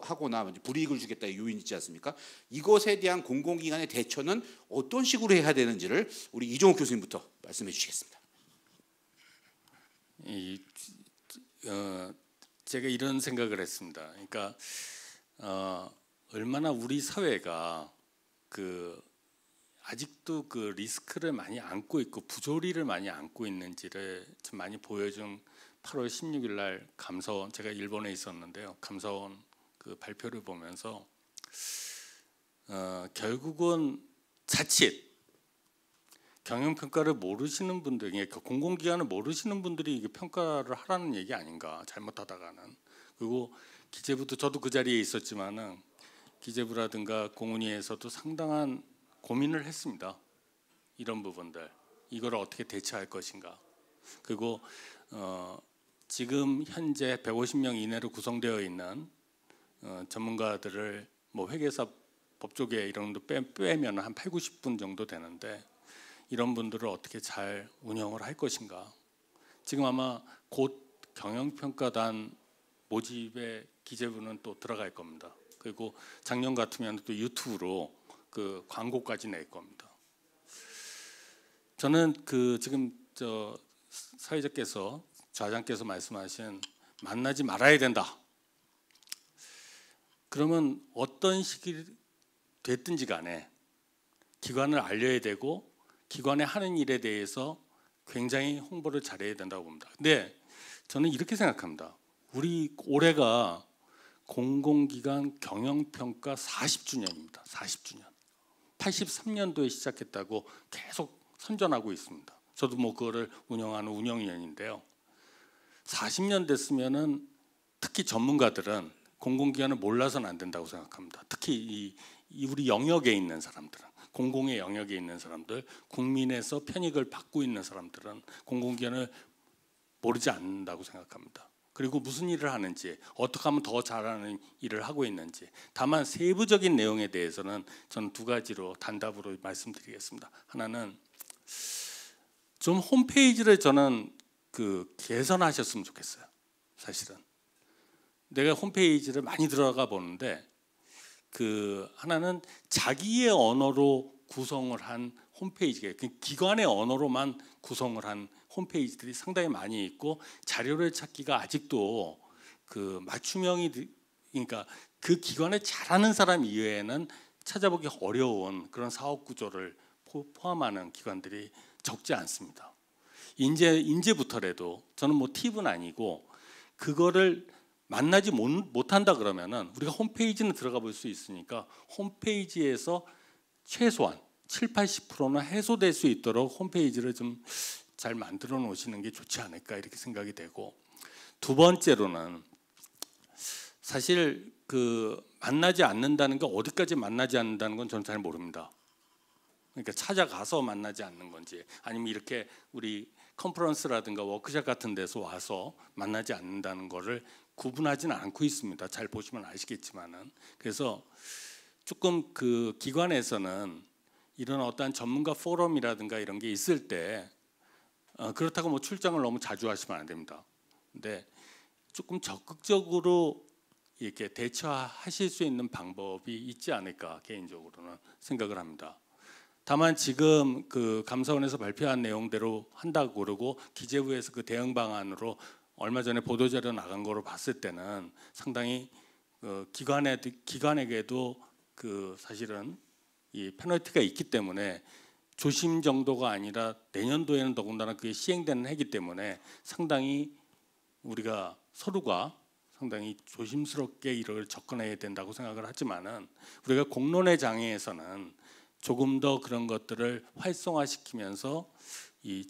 이제 불이익을 주겠다 요인이 있지 않습니까? 이것에 대한 공공기관의 대처는 어떤 식으로 해야 되는지를 우리 이종욱 교수님부터 말씀해 주시겠습니다. 이, 어, 제가 이런 생각을 했습니다. 그러니까 어, 얼마나 우리 사회가 그 아직도 그 리스크를 많이 안고 있고 부조리를 많이 안고 있는지를 좀 많이 보여준 8월 16일 날 감사원 제가 일본에 있었는데요. 감사원 그 발표를 보면서 어, 결국은 자칫 경영 평가를 모르시는 분들, 이 공공기관을 모르시는 분들이 이게 평가를 하라는 얘기 아닌가 잘못하다가는 그리고 기재부도 저도 그 자리에 있었지만은 기재부라든가 공운위에서도 상당한 고민을 했습니다. 이런 부분들 이걸 어떻게 대처할 것인가. 그리고 어, 지금 현재 150명 이내로 구성되어 있는 어, 전문가들을 뭐 회계사 법조계 이런 거 빼, 빼면 한 8, 90분 정도 되는데 이런 분들을 어떻게 잘 운영을 할 것인가. 지금 아마 곧 경영평가단 모집에 기재부는 또 들어갈 겁니다. 그리고 작년 같으면 또 유튜브로 그 광고까지 낼 겁니다. 저는 그 지금 저 사회자께서 좌장께서 말씀하신 만나지 말아야 된다. 그러면 어떤 시기 됐든지 간에 기관을 알려야 되고 기관에 하는 일에 대해서 굉장히 홍보를 잘해야 된다고 봅니다. 근데 저는 이렇게 생각합니다. 우리 올해가 공공기관 경영평가 40주년입니다. 40주년. 83년도에 시작했다고 계속 선전하고 있습니다. 저도 뭐 그거를 운영하는 운영위원인데요. 40년 됐으면은 특히 전문가들은 공공기관을 몰라서는 안 된다고 생각합니다. 특히 이, 이 우리 영역에 있는 사람들은 공공의 영역에 있는 사람들, 국민에서 편익을 받고 있는 사람들은 공공기관을 모르지 않는다고 생각합니다. 그리고 무슨 일을 하는지, 어떻게 하면 더 잘하는 일을 하고 있는지. 다만 세부적인 내용에 대해서는 저는 두 가지로 단답으로 말씀드리겠습니다. 하나는 좀 홈페이지를 저는 그 개선하셨으면 좋겠어요. 사실은 내가 홈페이지를 많이 들어가 보는데 그 하나는 자기의 언어로 구성을 한 홈페이지가 그 기관의 언어로만 구성을 한 홈페이지들이 상당히 많이 있고 자료를 찾기가 아직도 그 맞춤형이 그러니까 그 기관에 잘하는 사람 이외에는 찾아보기 어려운 그런 사업 구조를 포함하는 기관들이 적지 않습니다. 인제 인제부터라도 저는 뭐 팁은 아니고 그거를 만나지 못, 한다 그러면은 우리가 홈페이지는 들어가 볼 수 있으니까 홈페이지에서 최소한 7, 80%는 해소될 수 있도록 홈페이지를 좀 잘 만들어 놓으시는 게 좋지 않을까 이렇게 생각이 되고 두 번째로는 사실 그 만나지 않는다는 게 어디까지 만나지 않는다는 건 저는 잘 모릅니다. 그러니까 찾아가서 만나지 않는 건지 아니면 이렇게 우리 컨퍼런스라든가 워크숍 같은 데서 와서 만나지 않는다는 거를 구분하지는 않고 있습니다. 잘 보시면 아시겠지만은 그래서 조금 그 기관에서는 이런 어떤 전문가 포럼이라든가 이런 게 있을 때 어, 그렇다고 뭐 출장을 너무 자주 하시면 안 됩니다. 근데 조금 적극적으로 이렇게 대처하실 수 있는 방법이 있지 않을까 개인적으로는 생각을 합니다. 다만 지금 그 감사원에서 발표한 내용대로 한다고 그러고 기재부에서 그 대응 방안으로 얼마 전에 보도자료 나간 거로 봤을 때는 상당히 그 기관에 기관에게도 그 사실은 이 페널티가 있기 때문에 조심 정도가 아니라 내년도에는 더군다나 그게 시행되는 해기 때문에 상당히 우리가 서로가 상당히 조심스럽게 이를 접근해야 된다고 생각을 하지만은 우리가 공론의 장애에서는 조금 더 그런 것들을 활성화시키면서 이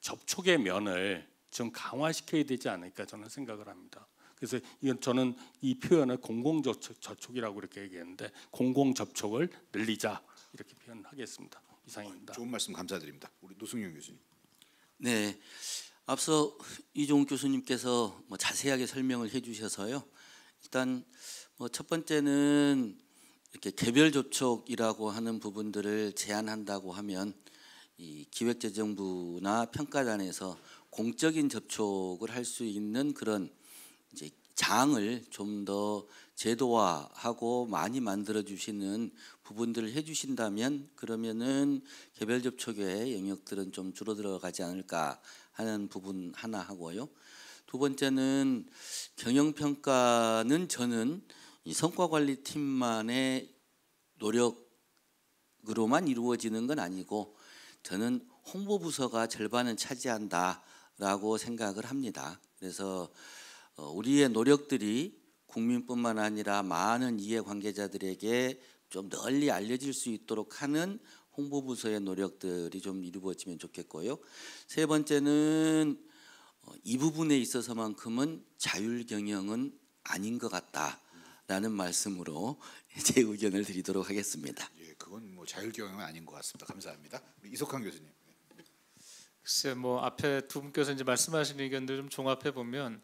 접촉의 면을 좀 강화시켜야 되지 않을까 저는 생각을 합니다. 그래서 이건 저는 이 표현을 공공 접촉이라고 이렇게 얘기했는데 공공 접촉을 늘리자 이렇게 표현하겠습니다. 이상입니다. 좋은 말씀 감사드립니다. 우리 노승용 교수님. 네, 앞서 이종욱 교수님께서 뭐 자세하게 설명을 해주셔서요. 일단 뭐 첫 번째는 이렇게 개별 접촉이라고 하는 부분들을 제한한다고 하면 이 기획재정부나 평가단에서 공적인 접촉을 할 수 있는 그런 이제 장을 좀 더 제도화하고 많이 만들어 주시는 부분들을 해 주신다면 그러면은 개별 접촉의 영역들은 좀 줄어들어 가지 않을까 하는 부분 하나 하고요. 두 번째는 경영 평가는 저는 이 성과 관리 팀만의 노력으로만 이루어지는 건 아니고 저는 홍보 부서가 절반은 차지한다라고 생각을 합니다. 그래서 어, 우리의 노력들이 국민뿐만 아니라 많은 이해 관계자들에게 좀 널리 알려질 수 있도록 하는 홍보 부서의 노력들이 좀 이루어지면 좋겠고요. 세 번째는 어, 이 부분에 있어서만큼은 자율 경영은 아닌 것 같다라는 말씀으로 제 의견을 드리도록 하겠습니다. 예, 그건 뭐 자율 경영은 아닌 것 같습니다. 감사합니다. 이석환 교수님. 글쎄 뭐 앞에 두 분께서 이제 말씀하신 의견들 좀 종합해 보면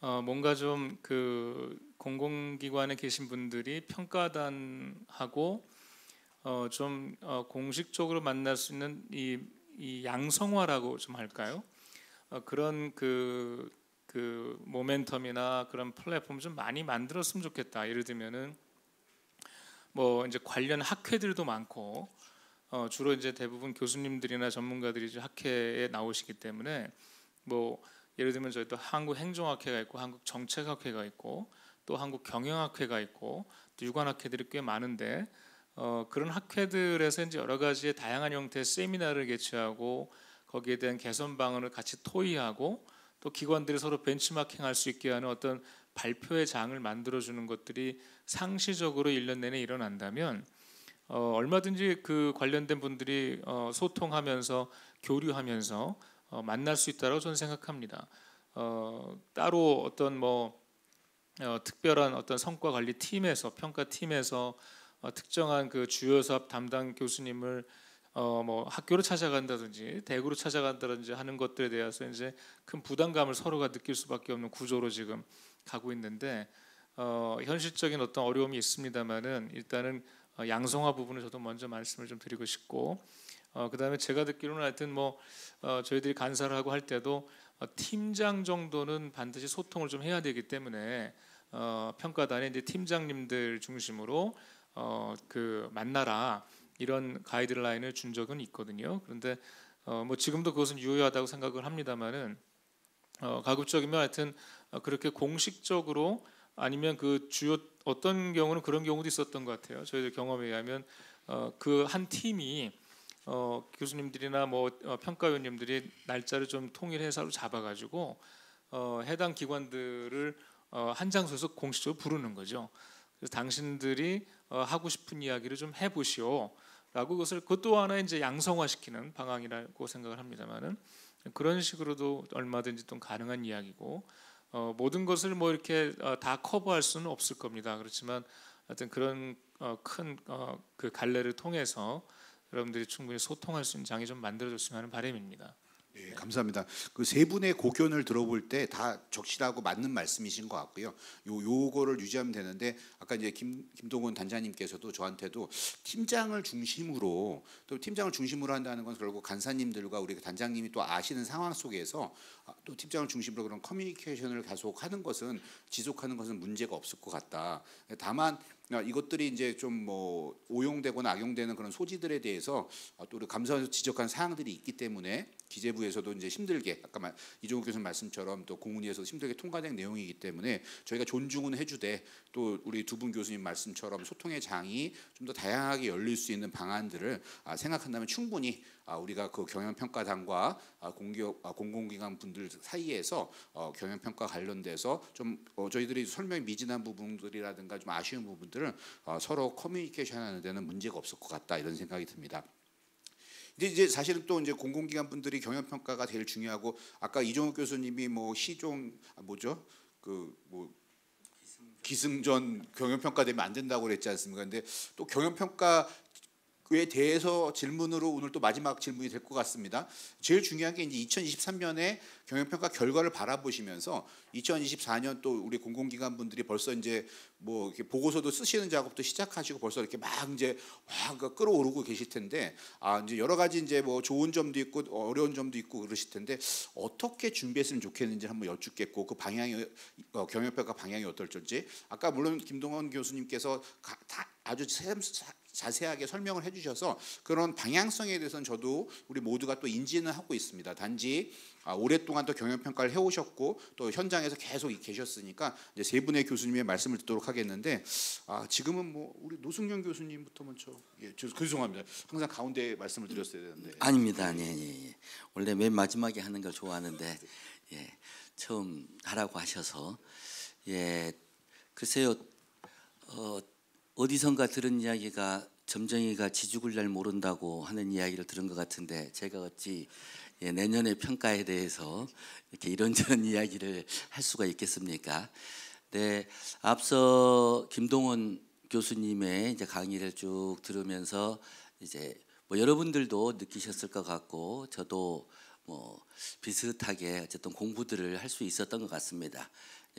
어 뭔가 좀 그 공공기관에 계신 분들이 평가단하고 어 좀 어 공식적으로 만날 수 있는 이, 이 양성화라고 좀 할까요? 어 그런 그, 그 모멘텀이나 그런 플랫폼 좀 많이 만들었으면 좋겠다. 예를 들면은 뭐 이제 관련 학회들도 많고 어, 주로 이제 대부분 교수님들이나 전문가들이 학회에 나오시기 때문에 뭐 예를 들면 저희 또 한국 행정학회가 있고 한국 정책학회가 있고 또 한국 경영학회가 있고 또 유관학회들이 꽤 많은데 어, 그런 학회들에서 이제 여러 가지의 다양한 형태의 세미나를 개최하고 거기에 대한 개선 방안을 같이 토의하고 또 기관들이 서로 벤치마킹할 수 있게 하는 어떤 발표의 장을 만들어 주는 것들이 상시적으로 1년 내내 일어난다면 어, 얼마든지 그 관련된 분들이 어, 소통하면서 교류하면서 어, 만날 수 있다고 저는 생각합니다. 어, 따로 어떤 뭐 어, 특별한 어떤 성과 관리 팀에서 평가 팀에서 어, 특정한 그 주요 사업 담당 교수님을 어, 뭐 학교로 찾아간다든지 대구로 찾아간다든지 하는 것들에 대해서 이제 큰 부담감을 서로가 느낄 수밖에 없는 구조로 지금 가고 있는데 어, 현실적인 어떤 어려움이 있습니다만은 일단은 어, 양성화 부분을 저도 먼저 말씀을 좀 드리고 싶고 어, 그다음에 제가 듣기로는 하여튼 뭐 어, 저희들이 간사를 하고 할 때도 어, 팀장 정도는 반드시 소통을 좀 해야 되기 때문에 어, 평가단에 이제 팀장님들 중심으로 어, 그 만나라 이런 가이드라인을 준 적은 있거든요. 그런데 어, 뭐 지금도 그것은 유효하다고 생각을 합니다만은 어, 가급적이면 하여튼 어, 그렇게 공식적으로 아니면 그 주요 어떤 경우는 그런 경우도 있었던 것 같아요. 저희들 경험에 의하면 어, 그 한 팀이 어, 교수님들이나 뭐 어, 평가위원님들이 날짜를 좀 통일해서 잡아가지고 어, 해당 기관들을 어, 한 장소에서 공식적으로 부르는 거죠. 그래서 당신들이 어, 하고 싶은 이야기를 좀 해보시오. 라고 그것을 그것도 하나 이제 양성화시키는 방향이라고 생각을 합니다만은 그런 식으로도 얼마든지 또 가능한 이야기고 어, 모든 것을 뭐 이렇게 어, 다 커버할 수는 없을 겁니다. 그렇지만 하여튼 그런 어, 큰그 어, 갈래를 통해서 여러분들이 충분히 소통할 수 있는 장이 좀 만들어졌으면 하는 바람입니다. 예, 감사합니다. 그 세 분의 고견을 들어볼 때 다 적실하고 맞는 말씀이신 것 같고요. 요 요거를 유지하면 되는데 아까 이제 김 김동원 단장님께서도 저한테도 팀장을 중심으로 또 팀장을 중심으로 한다는 건 결국 간사님들과 우리 단장님이 또 아시는 상황 속에서 아, 또 팀장을 중심으로 그런 커뮤니케이션을 계속 하는 것은 지속하는 것은 문제가 없을 것 같다. 다만 아, 이것들이 이제 좀 뭐 오용되거나 악용되는 그런 소지들에 대해서 어, 또 우리 감사원에서 지적한 사항들이 있기 때문에 기재부에서도 이제 힘들게 아까 말, 이종욱 교수님 말씀처럼 또 공문위에서 힘들게 통과된 내용이기 때문에 저희가 존중은 해주되 또 우리 두 분 교수님 말씀처럼 소통의 장이 좀 더 다양하게 열릴 수 있는 방안들을 아, 생각한다면 충분히 아, 우리가 그 경영평가단과 아, 공기업 아, 공공기관 분들 사이에서 어, 경영평가 관련돼서 좀 어, 저희들이 설명이 미진한 부분들이라든가 좀 아쉬운 부분들은 어, 서로 커뮤니케이션 하는 데는 문제가 없을 것 같다 이런 생각이 듭니다. 이제 이제 사실은 또 이제 공공기관 분들이 경영 평가가 제일 중요하고 아까 이종욱 교수님이 뭐 시종 아, 뭐죠 그뭐 기승전 경영 평가 되면 안 된다고 그랬지 않습니까? 근데 또 경영 평가 에 대해서 질문으로 오늘 또 마지막 질문이 될 것 같습니다. 제일 중요한 게 이제 2023년에 경영평가 결과를 바라보시면서 2024년 또 우리 공공기관 분들이 벌써 이제 뭐 이렇게 보고서도 쓰시는 작업도 시작하시고 벌써 이렇게 막 이제 와 그러니까 끌어오르고 계실 텐데 아 이제 여러 가지 이제 뭐 좋은 점도 있고 어려운 점도 있고 그러실 텐데 어떻게 준비했으면 좋겠는지 한번 여쭙겠고 그 방향이 어, 경영평가 방향이 어떨지 아까 물론 김동원 교수님께서 가, 다 아주 샘, 자세하게 설명을 해주셔서 그런 방향성에 대해서는 저도 우리 모두가 또 인지는 하고 있습니다. 단지 아, 오랫동안 또 경영 평가를 해오셨고 또 현장에서 계속 계셨으니까 이제 세 분의 교수님의 말씀을 듣도록 하겠는데 아, 지금은 뭐 우리 노승현 교수님부터 먼저 예, 저- 죄송합니다. 항상 가운데 말씀을 드렸어야 되는데 아닙니다. 네, 네, 예. 원래 맨 마지막에 하는 걸 좋아하는데 예, 처음 하라고 하셔서 예, 글쎄요 어, 어디선가 들은 이야기가 점쟁이가 지죽을 날 모른다고 하는 이야기를 들은 것 같은데 제가 어찌 예, 내년의 평가에 대해서 이렇게 이런저런 <laughs> 이야기를 할 수가 있겠습니까? 네, 앞서 김동원 교수님의 이제 강의를 쭉 들으면서 이제 뭐 여러분들도 느끼셨을 것 같고 저도 뭐 비슷하게 어쨌든 공부들을 할 수 있었던 것 같습니다.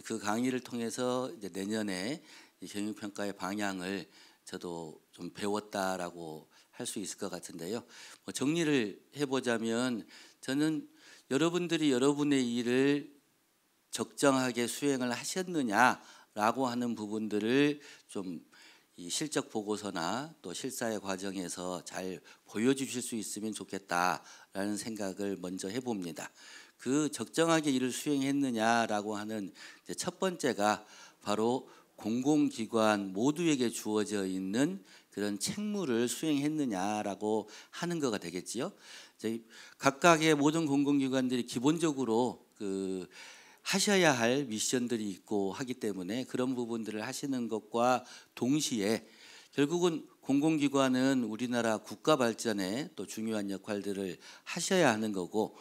그 강의를 통해서 이제 내년에 이 경영평가의 방향을 저도 좀 배웠다라고 할 수 있을 것 같은데요. 뭐 정리를 해보자면 저는 여러분들이 여러분의 일을 적정하게 수행을 하셨느냐라고 하는 부분들을 좀이 실적 보고서나 또 실사의 과정에서 잘 보여주실 수 있으면 좋겠다라는 생각을 먼저 해봅니다. 그 적정하게 일을 수행했느냐라고 하는 첫 번째가 바로 공공기관 모두에게 주어져 있는 그런 책무를 수행했느냐라고 하는 거가 되겠지요. 이제 각각의 모든 공공기관들이 기본적으로 그 하셔야 할 미션들이 있고 하기 때문에 그런 부분들을 하시는 것과 동시에 결국은 공공기관은 우리나라 국가 발전에 또 중요한 역할들을 하셔야 하는 거고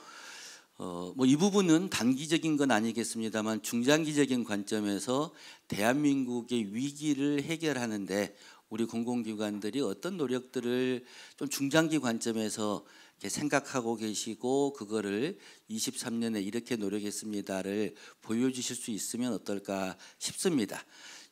어, 뭐 이 부분은 단기적인 건 아니겠습니다만 중장기적인 관점에서 대한민국의 위기를 해결하는데 우리 공공기관들이 어떤 노력들을 좀 중장기 관점에서 이렇게 생각하고 계시고 그거를 23년에 이렇게 노력했습니다를 보여주실 수 있으면 어떨까 싶습니다.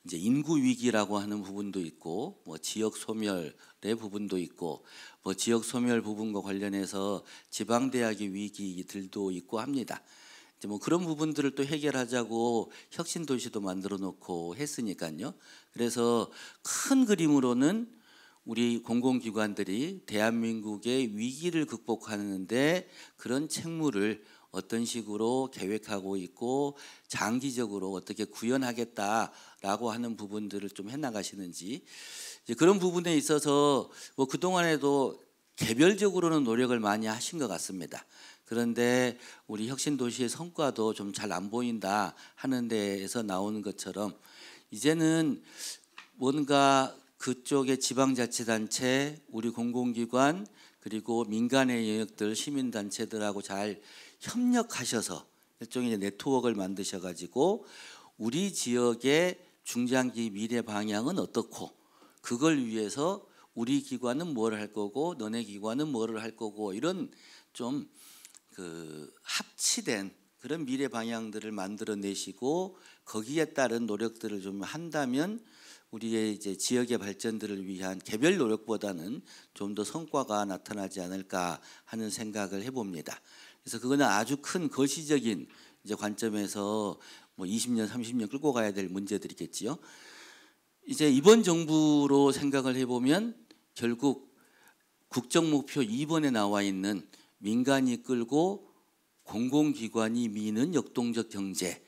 이제 인구 위기라고 하는 부분도 있고 뭐 지역 소멸의 부분도 있고 뭐 지역 소멸 부분과 관련해서 지방 대학의 위기들도 있고 합니다. 이제 뭐 그런 부분들을 또 해결하자고 혁신 도시도 만들어 놓고 했으니까요. 그래서 큰 그림으로는 우리 공공기관들이 대한민국의 위기를 극복하는데 그런 책무를 어떤 식으로 계획하고 있고 장기적으로 어떻게 구현하겠다라고 하는 부분들을 좀 해나가시는지 이제 그런 부분에 있어서 뭐 그동안에도 개별적으로는 노력을 많이 하신 것 같습니다. 그런데 우리 혁신도시의 성과도 좀 잘 안 보인다 하는 데에서 나오는 것처럼 이제는 뭔가 그쪽의 지방자치단체, 우리 공공기관 그리고 민간의 영역들 시민단체들하고 잘 협력하셔서 일종의 네트워크를 만드셔가지고 우리 지역의 중장기 미래 방향은 어떻고 그걸 위해서 우리 기관은 뭘 할 거고 너네 기관은 뭐를 할 거고 이런 좀 그 합치된 그런 미래 방향들을 만들어내시고 거기에 따른 노력들을 좀 한다면 우리의 이제 지역의 발전들을 위한 개별 노력보다는 좀 더 성과가 나타나지 않을까 하는 생각을 해봅니다. 그래서 그거는 아주 큰 거시적인 이제 관점에서 뭐 20년, 30년 끌고 가야 될 문제들이겠지요. 이제 이번 정부로 생각을 해보면 결국 국정 목표 2번에 나와 있는 민간이 끌고 공공기관이 미는 역동적 경제.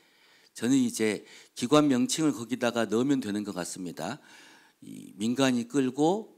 저는 이제 기관 명칭을 거기다가 넣으면 되는 것 같습니다. 이 민간이 끌고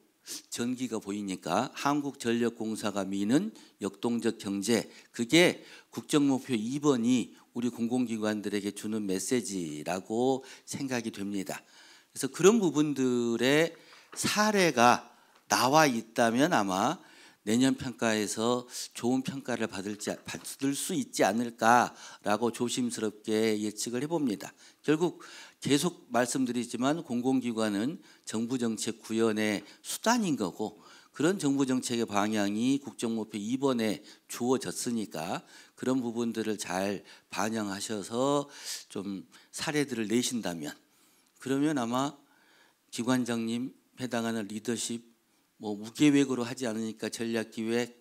전기가 보이니까 한국전력공사가 미는 역동적 경제 그게 국정목표 2번이 우리 공공기관들에게 주는 메시지라고 생각이 됩니다. 그래서 그런 부분들의 사례가 나와 있다면 아마 내년 평가에서 좋은 평가를 받을지 받을 수 있지 않을까라고 조심스럽게 예측을 해봅니다. 결국 계속 말씀드리지만 공공기관은 정부 정책 구현의 수단인 거고 그런 정부 정책의 방향이 국정목표 2번에 주어졌으니까 그런 부분들을 잘 반영하셔서 좀 사례들을 내신다면 그러면 아마 기관장님 해당하는 리더십 뭐 무계획으로 하지 않으니까 전략기획,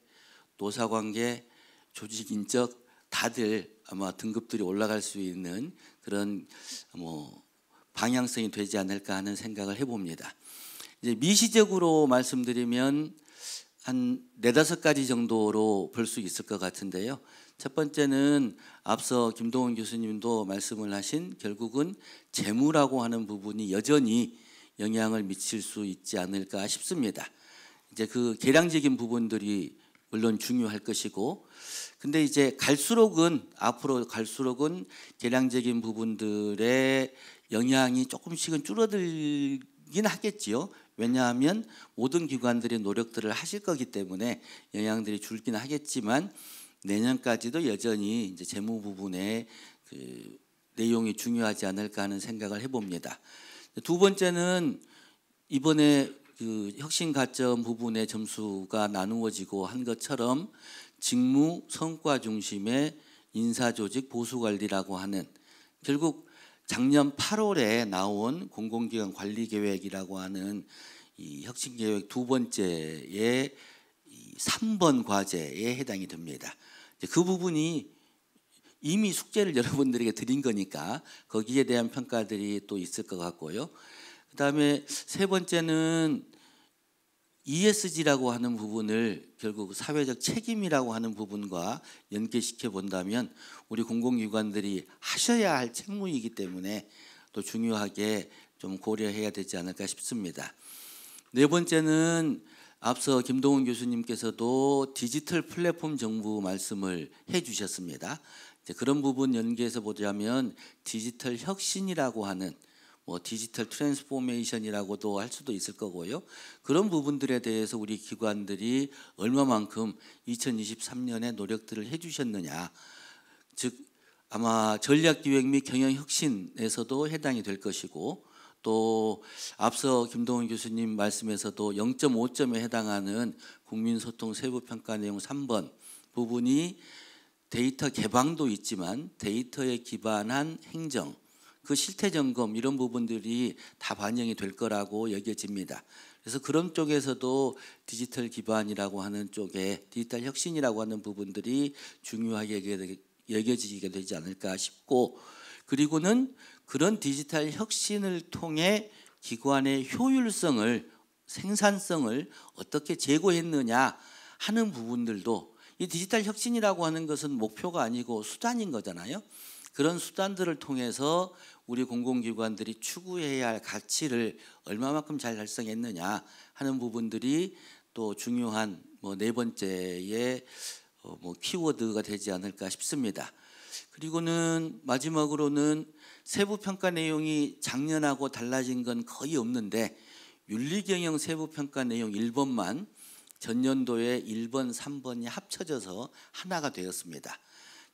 노사관계, 조직인적 다들 아마 등급들이 올라갈 수 있는 그런 뭐 방향성이 되지 않을까 하는 생각을 해봅니다. 이제 미시적으로 말씀드리면 한 네다섯 가지 정도로 볼 수 있을 것 같은데요. 첫 번째는 앞서 김동원 교수님도 말씀을 하신 결국은 재무라고 하는 부분이 여전히 영향을 미칠 수 있지 않을까 싶습니다. 이제 그 계량적인 부분들이 물론 중요할 것이고 근데 이제 갈수록은 앞으로 갈수록은 계량적인 부분들의 영향이 조금씩은 줄어들긴 하겠지요. 왜냐하면 모든 기관들이 노력들을 하실 거기 때문에 영향들이 줄긴 하겠지만 내년까지도 여전히 이제 재무 부분에 그 내용이 중요하지 않을까 하는 생각을 해봅니다. 두 번째는 이번에 그 혁신 가점 부분의 점수가 나누어지고 한 것처럼 직무 성과 중심의 인사 조직 보수 관리라고 하는 결국 작년 8월에 나온 공공기관 관리 계획이라고 하는 이 혁신 계획 두 번째의 이 3번 과제에 해당이 됩니다. 그 부분이 이미 숙제를 <laughs> 여러분들에게 드린 거니까 거기에 대한 평가들이 또 있을 것 같고요. 그 다음에 세 번째는 ESG라고 하는 부분을 결국 사회적 책임이라고 하는 부분과 연계시켜 본다면 우리 공공기관들이 하셔야 할 책무이기 때문에 또 중요하게 좀 고려해야 되지 않을까 싶습니다. 네 번째는 앞서 김동훈 교수님께서도 디지털 플랫폼 정부 말씀을 해 주셨습니다. 그런 부분 연계해서 보자면 디지털 혁신이라고 하는 뭐 digital transformation이라고도 할 수도 있을 거고요. 그런 부분들에 대해서 우리 기관들이 얼마만큼 2023년에 노력들을 해 주셨느냐. 즉 아마 전략기획 및 경영혁신에서도 해당이 될 것이고 또 앞서 김동훈 교수님 말씀에서도 0.5점에 해당하는 국민소통 세부평가 내용 3번 부분이 데이터 개방도 있지만 데이터에 기반한 행정 그 실태 점검 이런 부분들이 다 반영이 될 거라고 여겨집니다. 그래서 그런 쪽에서도 디지털 기반이라고 하는 쪽에 디지털 혁신이라고 하는 부분들이 중요하게 여겨지게 되지 않을까 싶고 그리고는 그런 디지털 혁신을 통해 기관의 효율성을 생산성을 어떻게 제고했느냐 하는 부분들도 이 디지털 혁신이라고 하는 것은 목표가 아니고 수단인 거잖아요. 그런 수단들을 통해서 우리 공공기관들이 추구해야 할 가치를 얼마만큼 잘 달성했느냐 하는 부분들이 또 중요한 뭐 네 번째의 어, 뭐 키워드가 되지 않을까 싶습니다. 그리고는 마지막으로는 세부 평가 내용이 작년하고 달라진 건 거의 없는데 윤리경영 세부 평가 내용 1번만 전년도에 1번, 3번이 합쳐져서 하나가 되었습니다.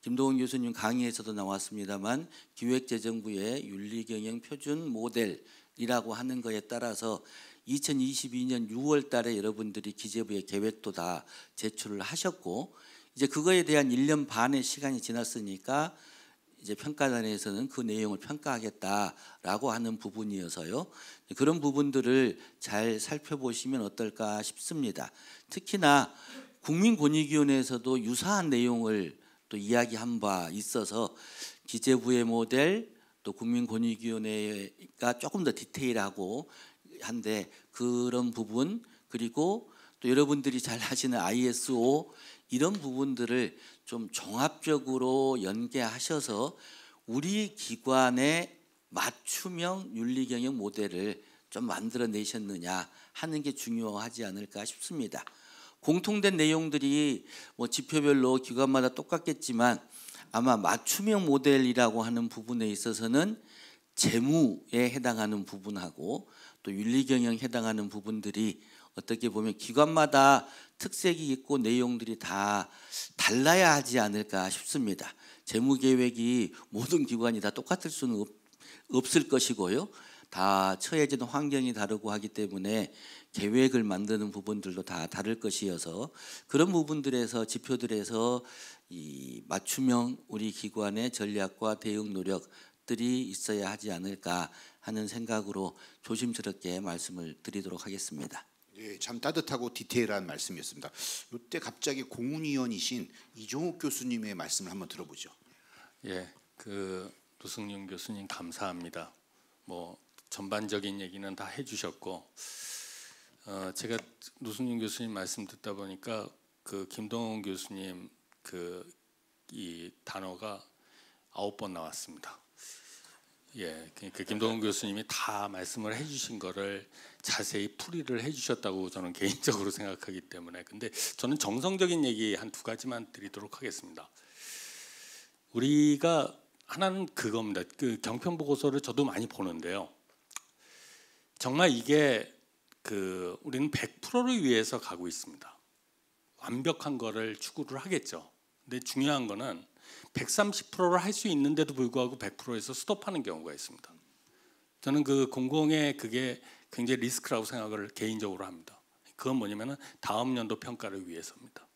김동훈 교수님 강의에서도 나왔습니다만 기획재정부의 윤리경영 표준 모델이라고 하는 것에 따라서 2022년 6월 달에 여러분들이 기재부의 계획도 다 제출을 하셨고 이제 그거에 대한 1년 반의 시간이 지났으니까 이제 평가단에서는 그 내용을 평가하겠다라고 하는 부분이어서요. 그런 부분들을 잘 살펴보시면 어떨까 싶습니다. 특히나 국민권익위원회에서도 유사한 내용을 또 이야기한 바 있어서 기재부의 모델 또 국민권익위원회가 조금 더 디테일하고 한데 그런 부분 그리고 또 여러분들이 잘 하시는 ISO 이런 부분들을 좀 종합적으로 연계하셔서 우리 기관의 맞춤형 윤리경영 모델을 좀 만들어내셨느냐 하는 게 중요하지 않을까 싶습니다. 공통된 내용들이 뭐 지표별로 기관마다 똑같겠지만 아마 맞춤형 모델이라고 하는 부분에 있어서는 재무에 해당하는 부분하고 또 윤리경영에 해당하는 부분들이 어떻게 보면 기관마다 특색이 있고 내용들이 다 달라야 하지 않을까 싶습니다. 재무 계획이 모든 기관이 다 똑같을 수는 없, 없을 것이고요. 다 처해진 환경이 다르고 하기 때문에 계획을 만드는 부분들도 다 다를 것이어서 그런 부분들에서 지표들에서 이 맞춤형 우리 기관의 전략과 대응 노력들이 있어야 하지 않을까 하는 생각으로 조심스럽게 말씀을 드리도록 하겠습니다. 예, 참 따뜻하고 디테일한 말씀이었습니다. 이때 갑자기 공훈위원이신 이종욱 교수님의 말씀을 한번 들어보죠. 예, 그 노승윤 교수님 감사합니다. 뭐 전반적인 얘기는 다 해주셨고 어, 제가 노승윤 교수님 말씀 듣다 보니까 그 김동훈 교수님 그 이 단어가 아홉 번 나왔습니다. 예, 그러니까 김동훈 교수님이 다 말씀을 해주신 거를 자세히 풀이를 해주셨다고 저는 <laughs> 개인적으로 생각하기 때문에 근데 저는 정성적인 얘기 한 두 가지만 드리도록 하겠습니다. 우리가 하나는 그겁니다. 그 경평 보고서를 저도 많이 보는데요. 정말 이게 그 우리는 100%를 위해서 가고 있습니다. 완벽한 거를 추구를 하겠죠. 근데 중요한 거는 130%를 할 수 있는데도 불구하고 100%에서 스톱하는 경우가 있습니다. 저는 그 공공의 그게 굉장히 리스크라고 생각을 개인적으로 합니다. 그건 뭐냐면은 다음 연도 평가를 위해서입니다.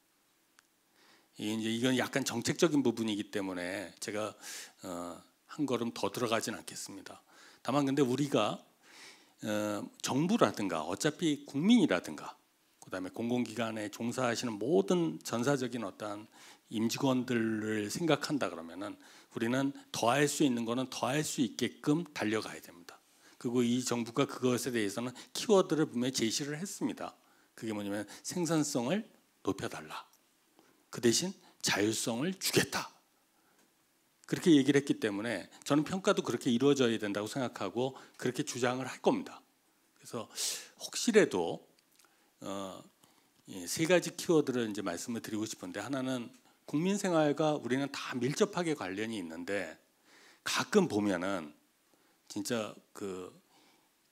이제 이건 약간 정책적인 부분이기 때문에 제가 어, 한 걸음 더 들어가진 않겠습니다. 다만 근데 우리가 어, 정부라든가 어차피 국민이라든가 그다음에 공공기관에 종사하시는 모든 전사적인 어떠한 임직원들을 생각한다 그러면은 우리는 더 할 수 있는 거는 더 할 수 있게끔 달려가야 됩니다. 그리고 이 정부가 그것에 대해서는 키워드를 분명히 제시를 했습니다. 그게 뭐냐면 생산성을 높여달라. 그 대신 자율성을 주겠다. 그렇게 얘기를 했기 때문에 저는 평가도 그렇게 이루어져야 된다고 생각하고 그렇게 주장을 할 겁니다. 그래서 혹시라도 어, 세 가지 키워드를 이제 말씀을 드리고 싶은데 하나는 국민 생활과 우리는 다 밀접하게 관련이 있는데 가끔 보면은 진짜 그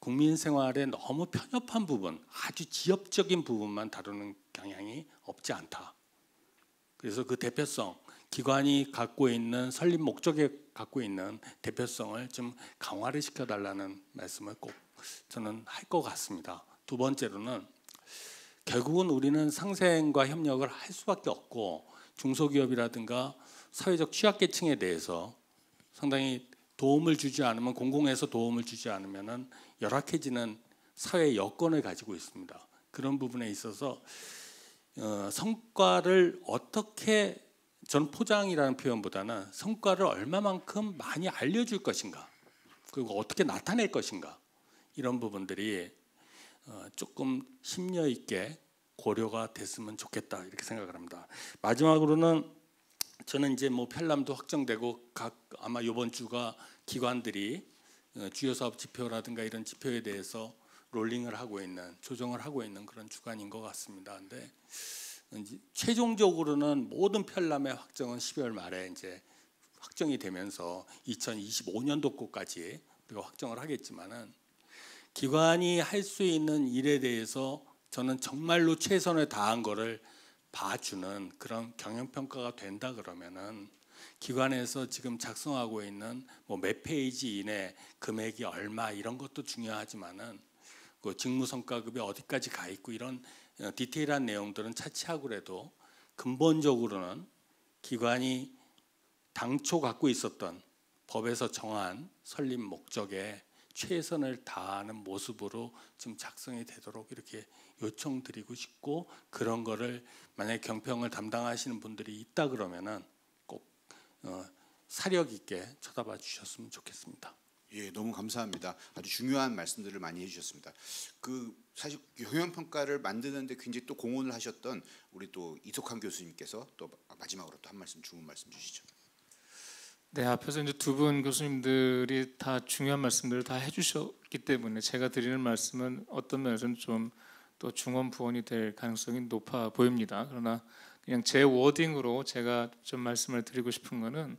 국민 생활에 너무 편협한 부분, 아주 지엽적인 부분만 다루는 경향이 없지 않다. 그래서 그 대표성, 기관이 갖고 있는 설립 목적에 갖고 있는 대표성을 좀 강화를 시켜달라는 말씀을 꼭 저는 할 것 같습니다. 두 번째로는 결국은 우리는 상생과 협력을 할 수밖에 없고 중소기업이라든가 사회적 취약계층에 대해서 상당히 도움을 주지 않으면 공공에서 도움을 주지 않으면은 열악해지는 사회 여건을 가지고 있습니다. 그런 부분에 있어서 어, 성과를 어떻게 전 포장이라는 표현보다는 성과를 얼마만큼 많이 알려줄 것인가 그리고 어떻게 나타낼 것인가 이런 부분들이 어, 조금 심려 있게 고려가 됐으면 좋겠다 이렇게 생각을 합니다. 마지막으로는 저는 이제 뭐 편람도 확정되고 각 아마 이번 주가 기관들이 어, 주요 사업 지표라든가 이런 지표에 대해서 롤링을 하고 있는 조정을 하고 있는 그런 주간인 것 같습니다. 근데 최종적으로는 모든 편람의 확정은 12월 말에 이제 확정이 되면서 2025년도까지 우리가 확정을 하겠지만은 기관이 할 수 있는 일에 대해서 저는 정말로 최선을 다한 거를 봐주는 그런 경영 평가가 된다 그러면은 기관에서 지금 작성하고 있는 뭐 몇 페이지 이내 금액이 얼마 이런 것도 중요하지만은 그 직무 성과급이 어디까지 가 있고 이런 어, 디테일한 내용들은 차치하고라도 근본적으로는 기관이 당초 갖고 있었던 법에서 정한 설립 목적에 최선을 다하는 모습으로 좀 작성이 되도록 이렇게 요청드리고 싶고 그런 거를 만약 경평을 담당하시는 분들이 있다 그러면은 꼭 어, 사력 있게 쳐다봐 주셨으면 좋겠습니다. 예, 너무 감사합니다. 아주 중요한 말씀들을 많이 해주셨습니다. 그 사실 경영 평가를 만드는데 굉장히 또 공헌을 하셨던 우리 또 이석환 교수님께서 또 마지막으로 또 한 말씀 주문 말씀 주시죠. 네, 앞에서 이제 두 분 교수님들이 다 중요한 말씀들을 다 해주셨기 때문에 제가 드리는 말씀은 어떤 면에서는 좀 또 중원 부원이 될 가능성이 높아 보입니다. 그러나 그냥 제 워딩으로 제가 좀 말씀을 드리고 싶은 거는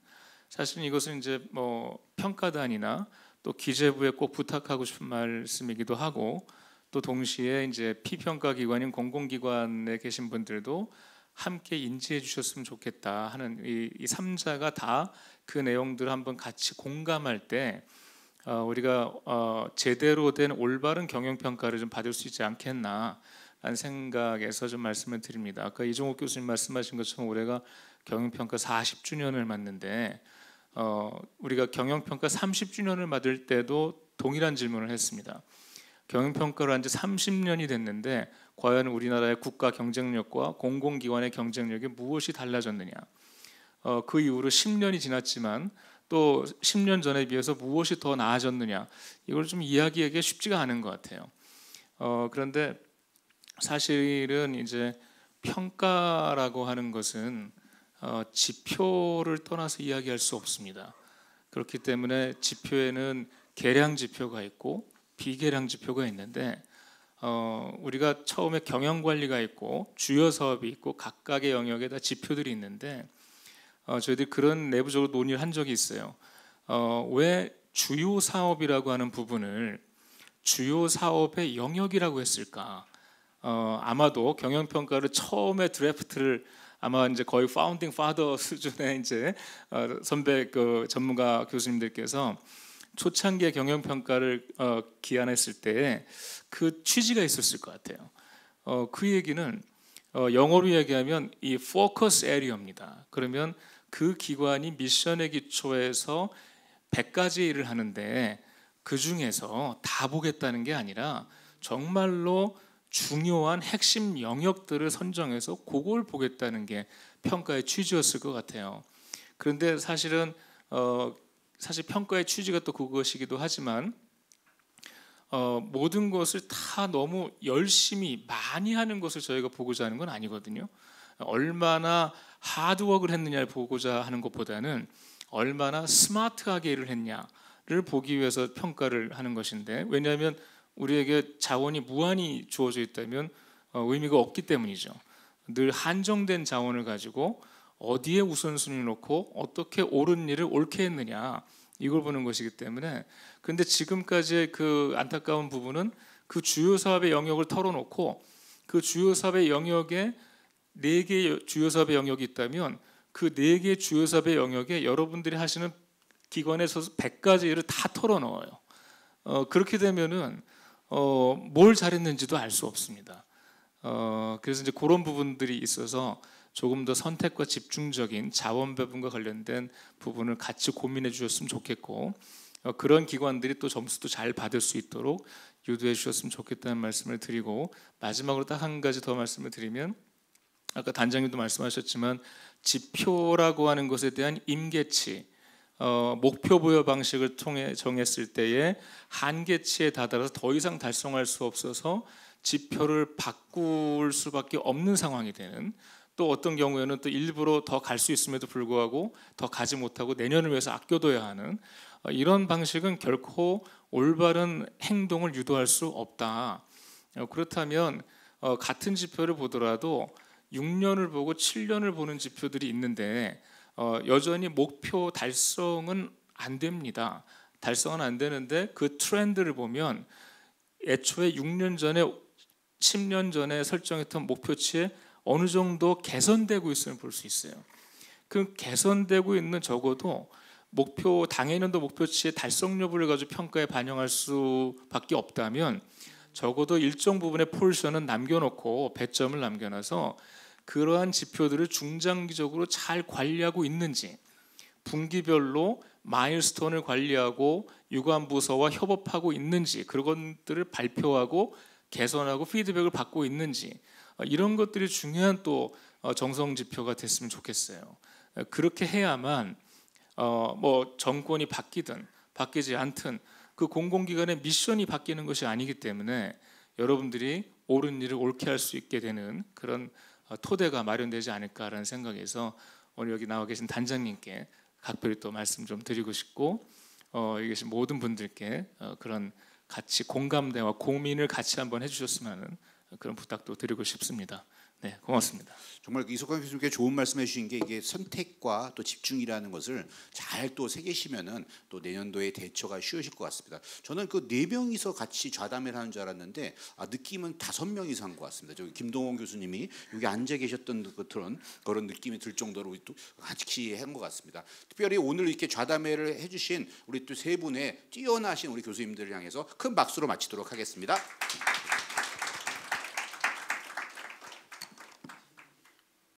사실 이것은 이제 뭐 평가단이나 또 기재부에 꼭 부탁하고 싶은 말씀이기도 하고 또 동시에 이제 피평가 기관인 공공기관에 계신 분들도 함께 인지해 주셨으면 좋겠다 하는 이, 이 3자가 다 그 내용들을 한번 같이 공감할 때 어, 우리가 어, 제대로 된 올바른 경영 평가를 좀 받을 수 있지 않겠나 라는 생각에서 좀 말씀을 드립니다. 아까 이종욱 교수님 말씀하신 것처럼 올해가 경영 평가 40주년을 맞는데 어, 우리가 경영 평가 30주년을 맞을 때도 동일한 질문을 했습니다. 경영 평가를 한 지 30년이 됐는데 과연 우리나라의 국가 경쟁력과 공공기관의 경쟁력이 무엇이 달라졌느냐? 어, 그 이후로 10년이 지났지만 또 10년 전에 비해서 무엇이 더 나아졌느냐? 이걸 좀 이야기하기 쉽지가 않은 것 같아요. 어, 그런데 사실은 이제 평가라고 하는 것은 어, 지표를 떠나서 이야기할 수 없습니다. 그렇기 때문에 지표에는 계량 지표가 있고 비계량 지표가 있는데 어, 우리가 처음에 경영 관리가 있고 주요 사업이 있고 각각의 영역에 다 지표들이 있는데 어, 저희들이 그런 내부적으로 논의를 한 적이 있어요. 어, 왜 주요 사업이라고 하는 부분을 주요 사업의 영역이라고 했을까? 어, 아마도 경영 평가를 처음에 draft를 아마 이제 거의 founding father <laughs> 수준의 이제 어, 선배 그 전문가 교수님들께서 초창기에 경영 평가를 어, 기안했을 때 그 취지가 있었을 것 같아요. 어, 그 얘기는 어, 영어로 얘기하면 이 focus area입니다. 그러면 그 기관이 미션에 기초해서 100가지 일을 하는데 그 중에서 다 보겠다는 게 아니라 정말로 중요한 핵심 영역들을 선정해서 그걸 보겠다는 게 평가의 취지였을 것 같아요. 그런데 사실은 어, 사실 평가의 취지가 또 그것이기도 하지만 어, 모든 것을 다 너무 열심히 많이 하는 것을 저희가 보고자 하는 건 아니거든요. 얼마나 하드워크를 했느냐를 보고자 하는 것보다는 얼마나 스마트하게 일을 했냐를 보기 위해서 평가를 하는 것인데 왜냐하면 우리에게 자원이 무한히 주어져 있다면 어, 의미가 없기 때문이죠. 늘 한정된 자원을 가지고 어디에 우선순위를 놓고 어떻게 옳은 일을 옳게 했느냐 이걸 보는 것이기 때문에 근데 지금까지의 그 안타까운 부분은 그 주요 사업의 영역을 털어놓고 그 주요 사업의 영역에 네 개의 주요 사업의 영역이 있다면 그 네 개의 주요 사업의 영역에 여러분들이 하시는 기관에서 100가지 일을 다 털어넣어요. 어, 그렇게 되면은 어, 뭘 잘했는지도 알 수 없습니다. 어, 그래서 이제 그런 부분들이 있어서 조금 더 선택과 집중적인 자원 배분과 관련된 부분을 같이 고민해 주셨으면 좋겠고 어, 그런 기관들이 또 점수도 잘 받을 수 있도록 유도해 주셨으면 좋겠다는 말씀을 드리고 마지막으로 딱 한 가지 더 말씀을 드리면 아까 단장님도 말씀하셨지만 지표라고 하는 것에 대한 임계치 어, 목표 부여 방식을 통해 정했을 때에 한계치에 다다라서 더 이상 달성할 수 없어서 지표를 바꿀 수밖에 없는 상황이 되는 또 어떤 경우에는 또 일부러 더 갈 수 있음에도 불구하고 더 가지 못하고 내년을 위해서 아껴둬야 하는 어, 이런 방식은 결코 올바른 행동을 유도할 수 없다. 어, 그렇다면 어, 같은 지표를 보더라도 6년을 보고 7년을 보는 지표들이 있는데 여전히 목표 달성은 안 됩니다. 달성은 안 되는데 그 트렌드를 보면 애초에 6년 전에 10년 전에 설정했던 목표치에 어느 정도 개선되고 있음을 볼 수 있어요. 그 개선되고 있는 적어도 목표 당해년도 목표치의 달성 여부를 가지고 평가에 반영할 수밖에 없다면 적어도 일정 부분의 포션은 남겨놓고 배점을 남겨놔서 그러한 지표들을 중장기적으로 잘 관리하고 있는지 분기별로 마일스톤을 관리하고 유관 부서와 협업하고 있는지 그런 것들을 발표하고 개선하고 피드백을 받고 있는지 어, 이런 것들이 중요한 또 어, 정성 지표가 됐으면 좋겠어요. 어, 그렇게 해야만 뭐 정권이 바뀌든 바뀌지 않든 그 공공기관의 미션이 바뀌는 것이 아니기 때문에 여러분들이 옳은 일을 옳게 할 수 있게 되는 그런 토대가 마련되지 않을까라는 생각에서 오늘 여기 나와 계신 단장님께 각별히 또 말씀 좀 드리고 싶고 어, 여기 계신 모든 분들께 어, 그런 같이 공감대와 고민을 같이 한번 해주셨으면 그런 부탁도 드리고 싶습니다. 네, 고맙습니다. 정말 이석환 교수님께 좋은 말씀해 주신 게 이게 선택과 또 집중이라는 것을 잘 또 새기시면은 또 내년도에 대처가 쉬우실 것 같습니다. 저는 그 네 명이서 같이 좌담회를 하는 줄 알았는데 아, 느낌은 다섯 명이서 한 것 같습니다. 저기 김동원 교수님이 여기 앉아 계셨던 그런 그런 느낌이 들 정도로 또 같이 한 것 같습니다. 특별히 오늘 이렇게 좌담회를 해주신 우리 또 세 분의 뛰어나신 우리 교수님들을 향해서 큰 박수로 마치도록 하겠습니다.